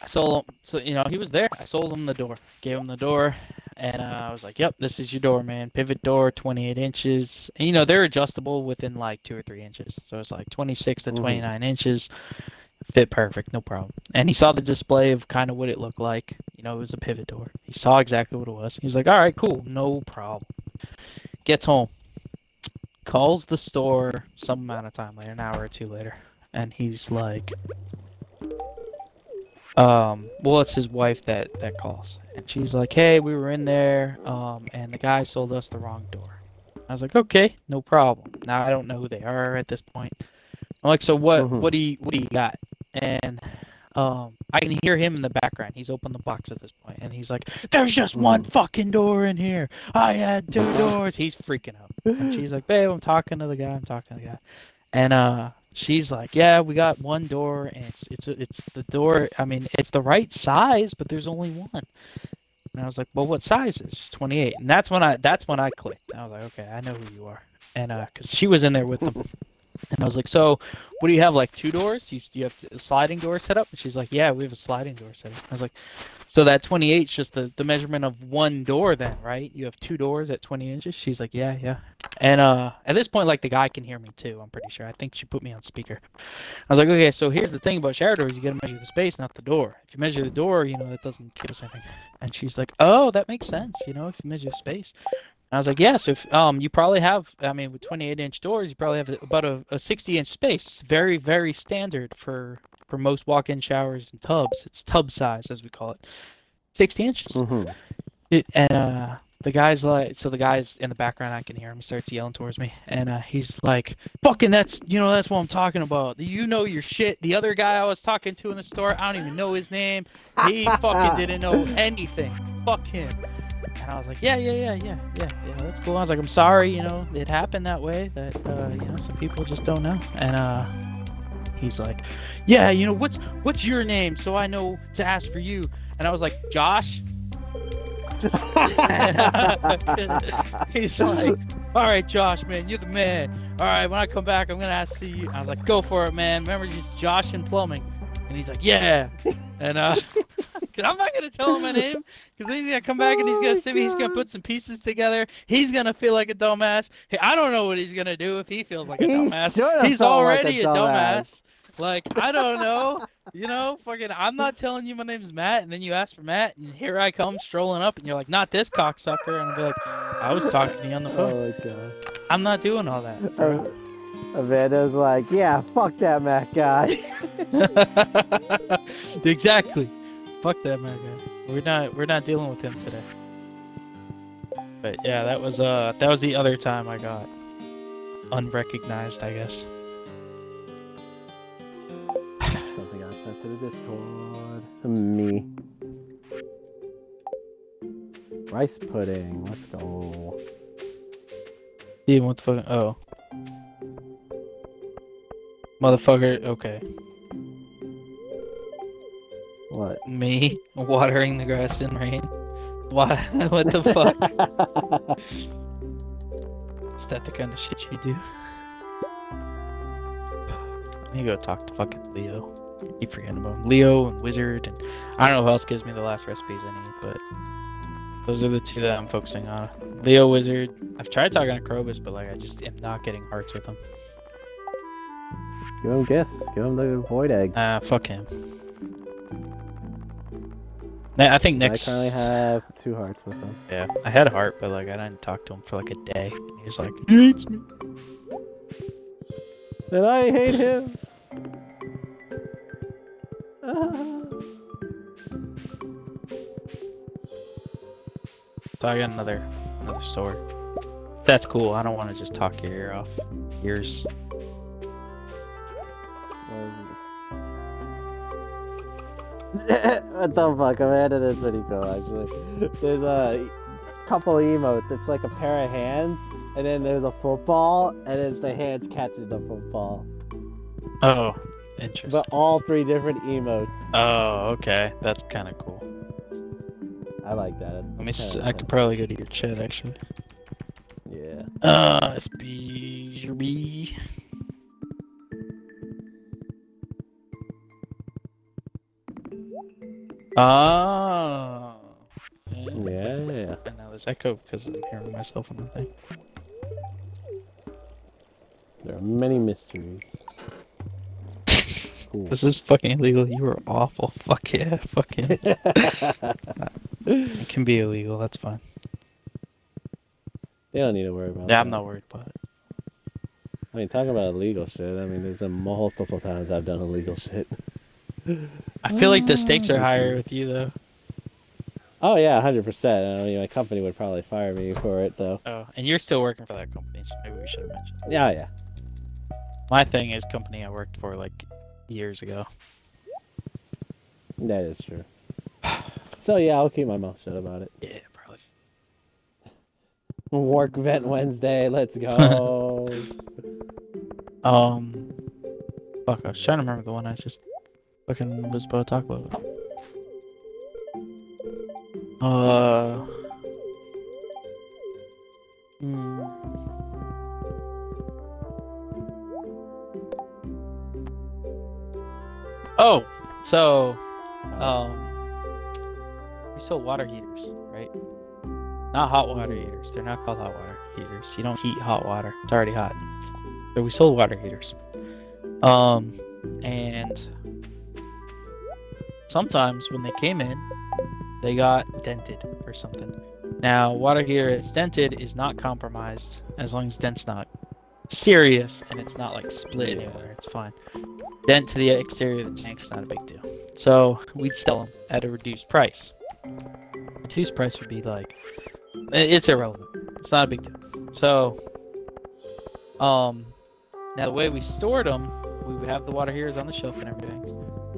I sold him. So you know he was there. I sold him the door. Gave him the door, and uh, I was like, "Yep, this is your door, man. Pivot door, 28 inches. And, you know they're adjustable within like two or three inches. So it's like 26 to Mhm. 29 inches. Fit perfect, no problem. And he saw the display of kind of what it looked like. You know, it was a pivot door. He saw exactly what it was. He's like, "All right, cool, no problem." Gets home, calls the store some amount of time later, an hour or two later, and he's like, um, well, it's his wife that that calls, and she's like, "Hey, we were in there, um, and the guy sold us the wrong door." I was like, "Okay, no problem." Now I don't know who they are at this point. I'm like, "So what? Mhm. What do you what do you got?" And um, I can hear him in the background. He's opened the box at this point, and he's like, "There's just one fucking door in here. I had two doors." He's freaking out, and she's like, "Babe, I'm talking to the guy. I'm talking to the guy," and uh she's like, "Yeah, we got one door, and it's it's it's the door. I mean, it's the right size, but there's only one." And I was like, "Well, what size is?" She's 28, and that's when I that's when I clicked. I was like, "Okay, I know who you are," and uh, cause she was in there with them, and I was like, "So, what do you have? Like two doors? You you have a sliding door set up?" And she's like, "Yeah, we have a sliding door set up." I was like, "So that 28 is just the the measurement of one door, then, right? You have two doors at 20 inches?" She's like, "Yeah, yeah." And uh, at this point, like the guy can hear me too. I'm pretty sure. I think she put me on speaker. I was like, okay, so here's the thing about shower doors: you gotta measure the space, not the door. If you measure the door, you know that doesn't give us anything. And she's like, oh, that makes sense. You know, if you measure space. And I was like, yeah. So if um, you probably have, I mean, with 28 inch doors, you probably have about a, a 60 inch space. Very, very standard for for most walk-in showers and tubs. It's tub size, as we call it. 60 inches. hmm It, and uh, the guy's like, so the guy's in the background. I can hear him. He starts yelling towards me, and uh, he's like, "Fucking, that's you know, that's what I'm talking about. You know your shit." The other guy I was talking to in the store, I don't even know his name. He fucking didn't know anything. Fuck him. And I was like, "Yeah, yeah, yeah, yeah, yeah, yeah. That's cool." I was like, "I'm sorry, you know, it happened that way. That uh, you know, some people just don't know." And uh, he's like, "Yeah, you know, what's what's your name so I know to ask for you?" And I was like, "Josh." He's like, all right, Josh, man, you're the man. All right, when I come back, I'm gonna ask to see you. I was like, go for it, man. Remember, just Josh and plumbing. And he's like, yeah. And uh, I'm not gonna tell him my name because he's gonna come back and he's Oh gonna my sit me. He's gonna put some pieces together. He's gonna feel like a dumbass. Hey, I don't know what he's gonna do if he feels like a He dumbass. He's felt like a already a dumbass. Like I don't know, you know, fucking. I'm not telling you my name's Matt, and then you ask for Matt, and here I come strolling up, and you're like, not this cocksucker, and I'm like, I was talking to you on the phone. Oh my god. I'm not doing all that. Uh, Amanda's like, yeah, fuck that Matt guy. exactly. Fuck that Matt guy. We're not we're not dealing with him today. But yeah, that was uh that was the other time I got unrecognized, I guess. The Discord. Me. Rice pudding. Let's go. Even with fucking oh. Motherfucker, okay. What? Me watering the grass in rain. Why what the fuck? Is that the kind of shit you do? I need to go talk to fucking Leo. I keep forgetting about him. Leo and Wizard, and I don't know who else gives me the last recipes I need, but those are the two that I'm focusing on. Leo, Wizard. I've tried talking to Krobus, but like I just am not getting hearts with him. Give him gifts. Give him the void eggs. Ah, fuck him. I think next. I currently have two hearts with him. Yeah, I had a heart, but like I didn't talk to him for like a day. He was like, he hates me. And I hate him. So I got another another store. That's cool. I don't want to just talk your ear off. Ears. what the fuck? I'm Amanda, that's pretty cool, actually. There's a couple emotes. It's like a pair of hands, and then there's a football, and it's the hands catching the football. Oh, interesting. But all three different emotes. oh, okay. That's kind of cool. I like that. Let me. S- I could probably go to your chat actually. Yeah. Uh, SB. Oh. Yeah. Yeah. And now there's echo because I'm hearing myself on the thing. There are many mysteries. Cool. This is fucking illegal. You are awful. Fuck yeah. Fucking. it can be illegal. That's fine. They don't need to worry about Yeah, that. I'm not worried about it. I mean, talking about illegal shit, I mean, there's been multiple times I've done illegal shit. I feel like the stakes are mm. higher with you though. Oh, yeah, 100%. I mean, my company would probably fire me for it, though. Oh, and you're still working for that company, so maybe we should have mentioned. Yeah, yeah. My thing is company I worked for like years ago. That is true. So, yeah, I'll keep my mouth shut about it. Yeah, probably. Work Vent Wednesday, let's go. Um, fuck, I was trying to remember the one I just fucking was about to talk about. Uh. hmm. Oh, so um, we sell water heaters, right? Not hot water heaters. They're not called hot water heaters. You don't heat hot water. It's already hot. So we sold water heaters. Um, and sometimes when they came in, they got dented or something. Now, water heater that's dented is not compromised as long as dent's not serious and it's not like split anywhere. It's fine. Dent to the exterior of the tank's not a big deal. So we'd sell them at a reduced price. Reduced price would be like it's irrelevant. It's not a big deal. So, um, now the way we stored them, we have the water heaters on the shelf and everything,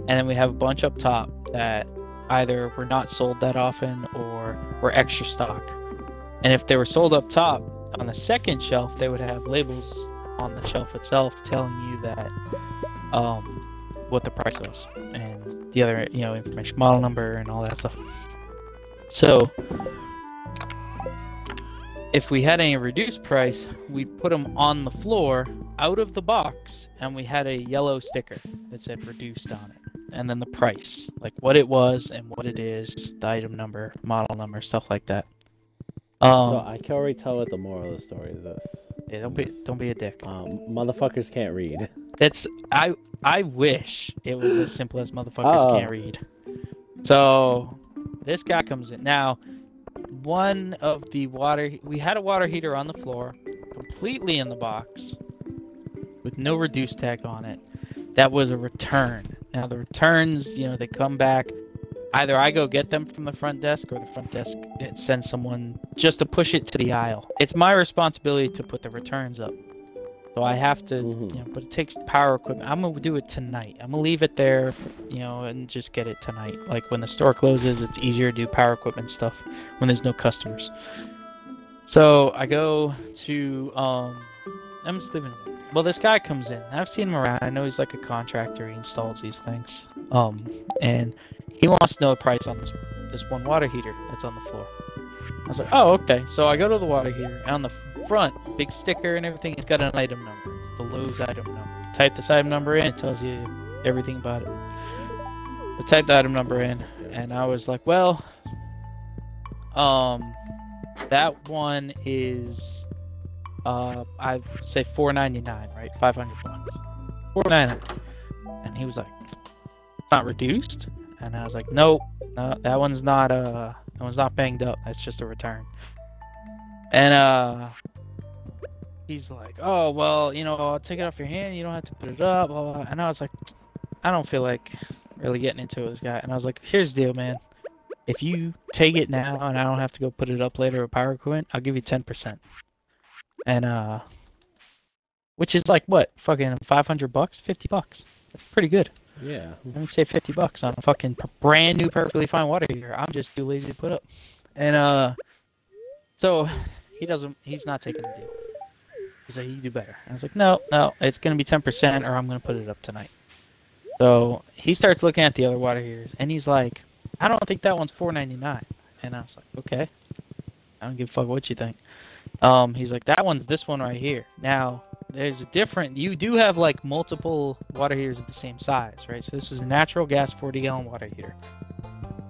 and then we have a bunch up top that either were not sold that often or were extra stock. And if they were sold up top on the second shelf, they would have labels on the shelf itself telling you that um, what the price was and the other you know information, model number, and all that stuff. So if we had any reduced price, we'd put them on the floor out of the box, and we had a yellow sticker that said reduced on it, and then the price, like what it was and what it is, the item number, model number, stuff like that. Um, so, I can already tell what the moral of the story is this. yeah, don't be don't be a dick. Um, motherfuckers can't read. It's I I wish it was as simple as motherfuckers Oh. can't read. So this guy comes in now. One of the water we had a water heater on the floor, completely in the box, with no reduce tag on it. That was a return. Now the returns, you know, they come back. Either I go get them from the front desk, or the front desk sends someone just to push it to the aisle. It's my responsibility to put the returns up. So I have to, Mhm. you know, but it takes power equipment. I'm gonna do it tonight. I'm gonna leave it there, you know, and just get it tonight. Like when the store closes, it's easier to do power equipment stuff when there's no customers. So I go to, um, I'm just leaving. Well, this guy comes in. I've seen him around. I know he's like a contractor. He installs these things. Um, and he wants to know the price on this this one water heater that's on the floor. I was like, oh, okay. So I go to the water heater, and on the front, big sticker and everything, it's got an item number. It's the Lowe's item number. You type this item number in, it tells you everything about it. I typed the item number in, and I was like, well, um, that one is, uh, I say 4.99, right? 500 bucks. 4.99. And he was like, it's not reduced. And I was like, nope, no, that one's not uh, that one's not banged up. That's just a return. And uh, he's like, oh well, you know, I'll take it off your hand. You don't have to put it up. Blah, blah. And I was like, I don't feel like really getting into this guy. And I was like, here's the deal, man. If you take it now and I don't have to go put it up later with power equipment, I'll give you ten percent. And uh, which is like what, fucking five hundred bucks, fifty bucks. That's pretty good. Yeah. Let me say 50 bucks on a fucking brand new, perfectly fine water heater. I'm just too lazy to put up. And, uh, so he doesn't, he's not taking the deal. He's like, you do better. I was like, no, no, it's going to be 10% or I'm going to put it up tonight. So he starts looking at the other water heaters and he's like, I don't think that one's 4.99. And I was like, okay. I don't give a fuck what you think. Um, he's like, that one's this one right here. Now, there's a different, you do have like multiple water heaters of the same size, right? So this was a natural gas 40 gallon water heater.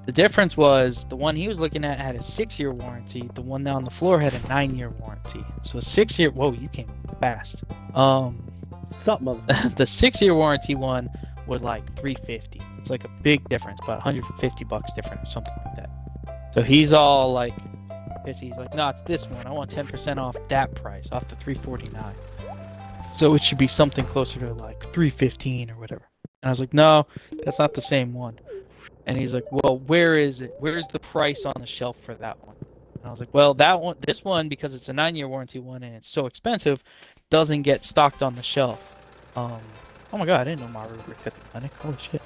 The difference was the one he was looking at had a six-year warranty. The one down on the floor had a nine-year warranty. So the six-year. Whoa, you came fast. Um, Something. Of, the six-year warranty one was like 350. It's like a big difference, about 150 bucks different or something like that. So he's all like, pissy. he's like, no, it's this one. I want 10% off that price, off the 349. So it should be something closer to like 315 or whatever. And I was like, no, that's not the same one. And he's like, well, where is it? Where's the price on the shelf for that one? And I was like, well, that one, this one, because it's a nine-year warranty one and it's so expensive, doesn't get stocked on the shelf. Um, oh my god, I didn't know my worked at the clinic. Holy shit.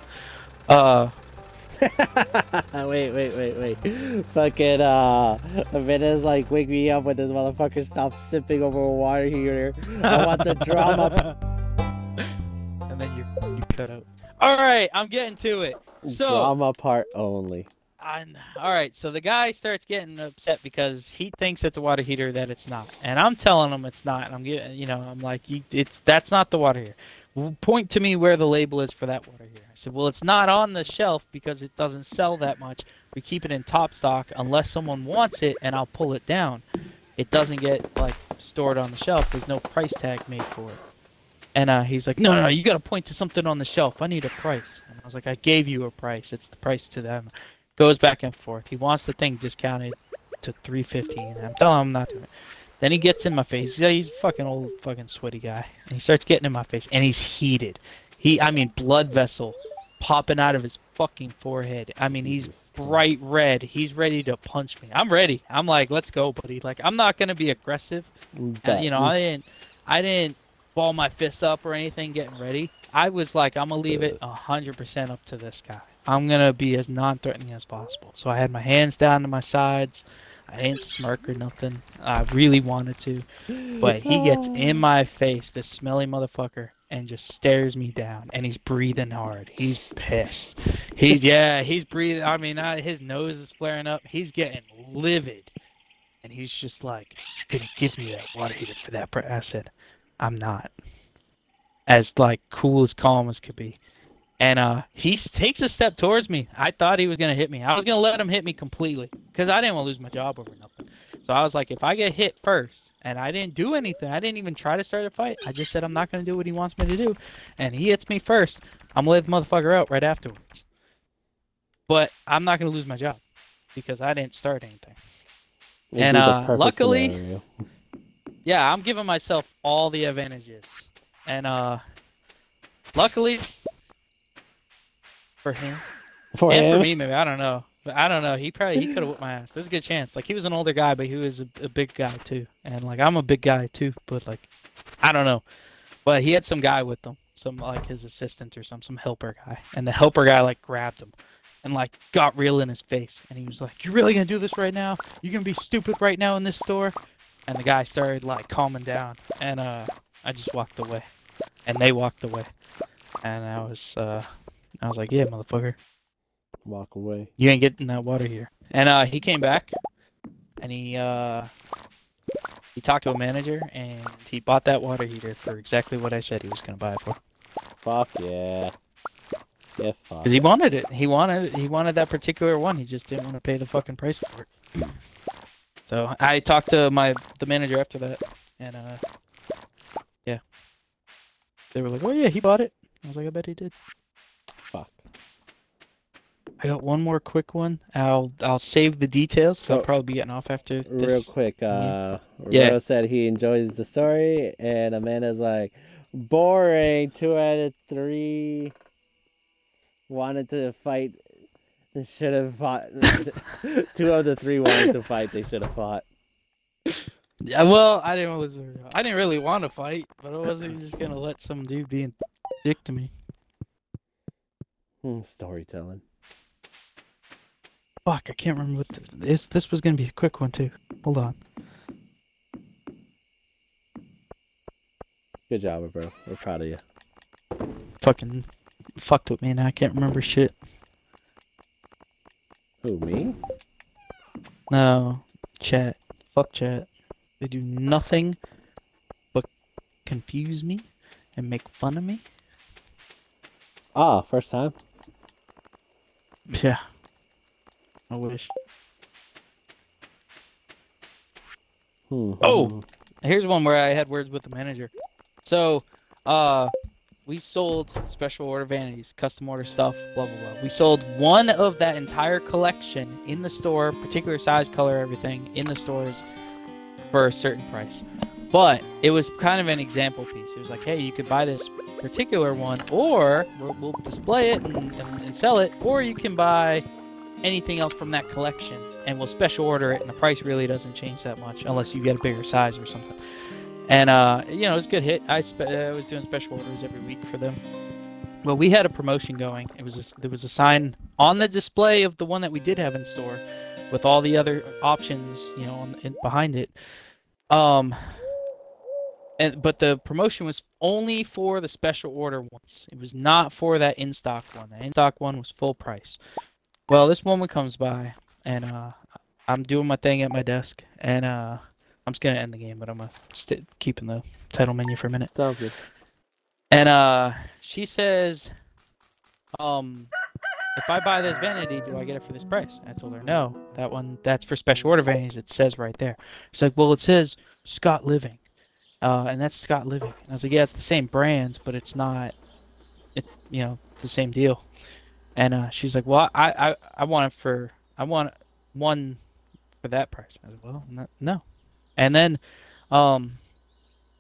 Uh, wait, wait, wait, wait. Fucking, uh, Amanda's like, wake me up when this motherfucker stops sipping over a water heater. I want the drama. and then you you cut out. All right, I'm getting to it. So drama part only. I'm, all right, so the guy starts getting upset because he thinks it's a water heater that it's not, and I'm telling him it's not. And I'm getting, you know, I'm like, it's that's not the water heater. Point to me where the label is for that water heater. I said, well, it's not on the shelf because it doesn't sell that much. We keep it in top stock unless someone wants it, and I'll pull it down. It doesn't get like stored on the shelf. There's no price tag made for it. And uh, he's like, no, no, no, you got to point to something on the shelf. I need a price. I was like, I gave you a price. It's the price to them. Goes back and forth. He wants the thing discounted to 350 and I'm telling him I'm not it. Then he gets in my face. Yeah, He's a fucking old, fucking sweaty guy. And he starts getting in my face, and he's heated. He, I mean, blood vessel popping out of his fucking forehead. I mean, he's bright red. He's ready to punch me. I'm ready. I'm like, let's go, buddy. Like, I'm not gonna be aggressive. And, you know, I didn't, I didn't ball my fists up or anything getting ready. I was like, I'm gonna leave it hundred percent up to this guy. I'm gonna be as non-threatening as possible. So I had my hands down to my sides. I didn't smirk or nothing. I really wanted to, but he gets in my face, this smelly motherfucker, and just stares me down. And he's breathing hard. He's pissed. He's yeah, he's breathing. I mean, uh, his nose is flaring up. He's getting livid, and he's just like, "You're gonna give me that water heater for that?" pri-" I said, "I'm not." As like cool as calm as could be. And uh, he takes a step towards me. I thought he was gonna hit me. I was gonna let him hit me completely because I didn't want to lose my job over nothing. So I was like, if I get hit first, and I didn't do anything, I didn't even try to start a fight. I just said I'm not gonna do what he wants me to do, and he hits me first. I'm gonna let the motherfucker out right afterwards. But I'm not gonna lose my job because I didn't start anything. It'd and, uh, luckily-. Yeah, I'm giving myself all the advantages. And uh luckily for him for and him, for me maybe, I don't know. But I don't know. He probably he could have whipped my ass. There's a good chance. Like he was an older guy, but he was a, a big guy too. And like I'm a big guy too, but like I don't know. But he had some guy with him, some like his assistant or some some helper guy. And the helper guy like grabbed him and like got real in his face. And he was like, "You really gonna do this right now? You gonna be stupid right now in this store?" And the guy started like calming down, and uh, I just walked away, and they walked away, and I was uh, I was like, "Yeah, motherfucker." walk away. You ain't getting that water here. And uh, he came back, and he uh, he talked to a manager, and he bought that water heater for exactly what I said he was gonna buy it for. Fuck yeah. Yeah, fuck. Cause he wanted it. He wanted he wanted that particular one. He just didn't want to pay the fucking price for it. So I talked to my the manager after that, and uh, they were like, "Oh yeah, he bought it." I was like, "I bet he did." Fuck. I got one more quick one. I'll I'll save the details. i I'll probably be getting off after Real quick, uh, Yeah. Roberto said he enjoys the story, and Amanda's like, boring. Two out of three wanted to fight. They should have fought. Two of the three wanted to fight. They should have fought. Yeah, well, I didn't want to lose. my- I didn't really want to fight, but I wasn't just gonna let some dude be a dick to me. Hmm, storytelling. Fuck, I can't remember what the, this. This was gonna be a quick one too. Hold on. Good job, bro. We're proud of you. Fucking fucked with me now. I can't remember shit. Who me? No, chat. Fuck chat. They do nothing but confuse me and make fun of me. Ah, first time. Yeah. I wish. Hmm. Oh! Here's one where I had words with the manager. So, uh, we sold special order vanities, custom order stuff, blah blah blah. We sold one of that entire collection in the store, particular size, color, everything in the stores for a certain price. But it was kind of an example piece. It was like, hey, you could buy this particular one, or we'll, we'll display it and, and, and sell it, or you can buy anything else from that collection and we'll special order it, and the price really doesn't change that much unless you get a bigger size or something. And uh, you know, it was a good hit. I, I was doing special orders every week for them. Well, we had a promotion going. It was a, there was a sign on the display of the one that we did have in store, with all the other options, you know, on, in, behind it. Um, and but the promotion was only for the special order ones. It was not for that in stock one. The in stock one was full price. Well, this woman comes by, and uh, I'm doing my thing at my desk, and uh, I'm just gonna end the game, but I'm gonna st- keep in the title menu for a minute. Sounds good. And uh, she says, um, if I buy this vanity, do I get it for this price? I told her no. That one, that's for special order vanities. It says right there. She's like, well, it says Scott Living, uh, and that's Scott Living. And I was like, yeah, it's the same brand, but it's not, it, you know, the same deal. And uh, she's like, well, I, I, I want it for, I want one for that price. I was like, well, no, no. And then, um,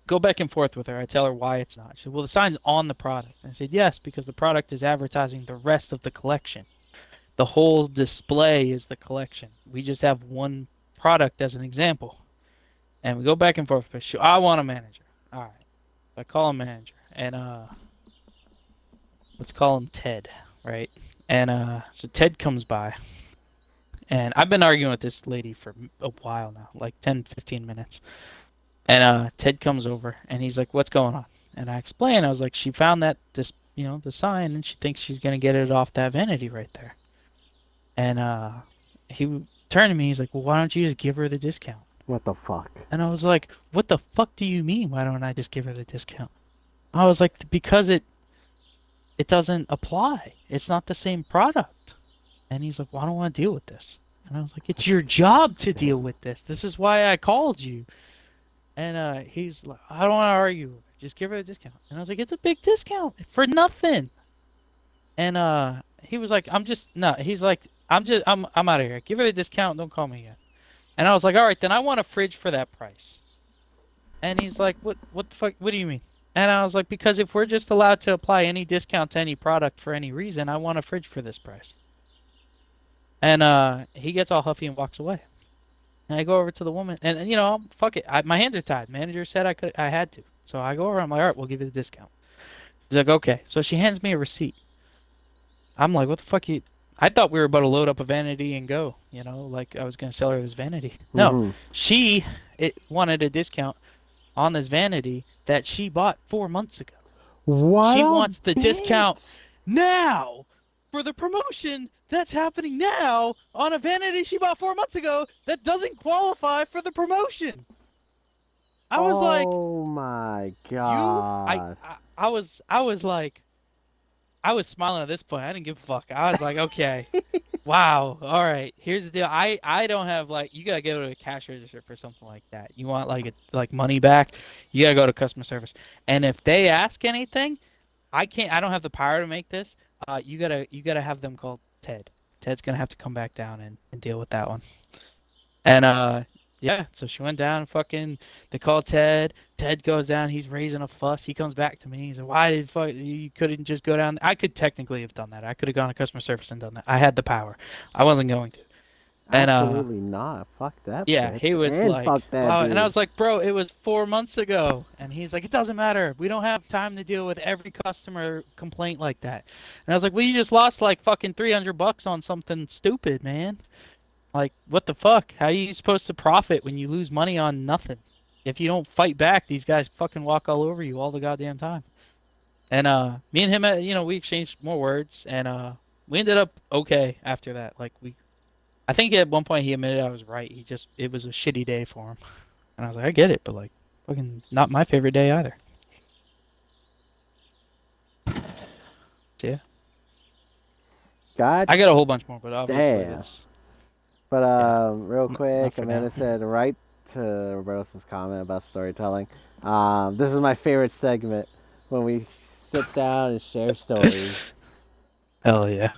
go back and forth with her. I tell her why it's not. She said, well, the sign's on the product. I said, yes, because the product is advertising the rest of the collection. The whole display is the collection. We just have one product as an example. And we go back and forth. But she, I want a manager. All right. I call him manager. And, uh, let's call him Ted, right? And, uh, so Ted comes by. And I've been arguing with this lady for a while now, like 10, 15 minutes. And uh, Ted comes over and he's like, "What's going on?" And I explain. I was like, "She found that this, you know, the sign, and she thinks she's gonna get it off that vanity right there." And uh, he turned to me. He's like, "Well, why don't you just give her the discount?" What the fuck? And I was like, "What the fuck do you mean? Why don't I just give her the discount?" I was like, "Because it, it doesn't apply. It's not the same product." And he's like, "Well, I don't want to deal with this." And I was like, "It's your job to deal with this. This is why I called you." And uh, he's like, I don't want to argue. Just give her a discount. And I was like, it's a big discount for nothing. And uh, he was like, I'm just no. He's like, I'm just I'm I'm out of here. Give her a discount. Don't call me again. And I was like, all right, then I want a fridge for that price. And he's like, what what the fuck? What do you mean? And I was like, because if we're just allowed to apply any discount to any product for any reason, I want a fridge for this price. And uh, he gets all huffy and walks away. And I go over to the woman, and, and, you know, fuck it. I, my hands are tied. Manager said I could, I had to. So I go over. I'm like, all right, we'll give you the discount. She's like, okay. So she hands me a receipt. I'm like, what the fuck? You? I thought we were about to load up a vanity and go. You know, like I was gonna sell her this vanity. No, Mhm. she it wanted a discount on this vanity that she bought four months ago. What? She wants the discount. Now for the promotion that's happening now on a vanity she bought four months ago that doesn't qualify for the promotion. I was like, Oh my you, god. I, I, I was, I was like, I was smiling at this point. I didn't give a fuck. I was like, okay, wow, all right. Here's the deal. I, I don't have like, you gotta go to a cash register for something like that. You want like a, like money back, you gotta go to customer service. And if they ask anything, I can't. I don't have the power to make this. Uh, you gotta, you gotta have them call Ted. Ted's gonna have to come back down and, and deal with that one. And uh, yeah. So she went down fucking. They call Ted. Ted goes down. He's raising a fuss. He comes back to me. He's like, "Why did fuck? You couldn't just go down." I could technically have done that. I could have gone to customer service and done that. I had the power. I wasn't going to. And, uh, Absolutely not. Fuck that. Yeah, bitch. he was and like, fuck that "Wow," and I was like, bro, it was four months ago. And he's like, it doesn't matter. We don't have time to deal with every customer complaint like that. And I was like, well, you just lost like fucking 300 bucks on something stupid, man. Like, what the fuck? How are you supposed to profit when you lose money on nothing? If you don't fight back, these guys fucking walk all over you all the goddamn time. And uh, me and him, uh, you know, we exchanged more words, and uh, we ended up okay after that. Like we I think at one point he admitted I was right. He just it was a shitty day for him, and I was like, I get it, but like, fucking not my favorite day either. Yeah, God I got a whole bunch more, but obviously Damn. it's But um, real quick, Amanda now. said right to Rose's comment about storytelling. Um, this is my favorite segment when we sit down and share stories. Hell yeah.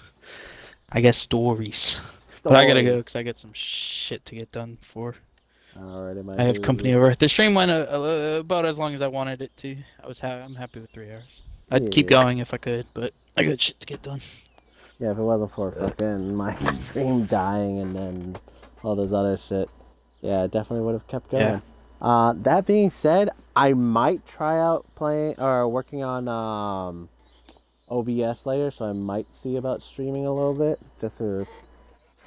I guess stories. But I gotta go because I got some shit to get done Alrighty, my I have company over. The stream went uh, uh, about as long as I wanted it to. I was ha- I'm happy with three hours. I'd keep going if I could, but I got shit to get done. Yeah, if it wasn't for fucking my stream dying and then all this other shit, yeah, I definitely would have kept going. Yeah. Uh, that being said, I might try out playing or working on um, OBS later, so I might see about streaming a little bit just to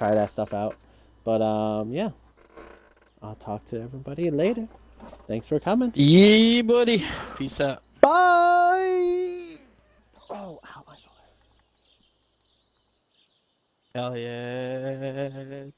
try that stuff out. But um, yeah, I'll talk to everybody later. Thanks for coming. Yeah, buddy. Peace out. Bye. Oh, ow, my shoulder. Hell yeah.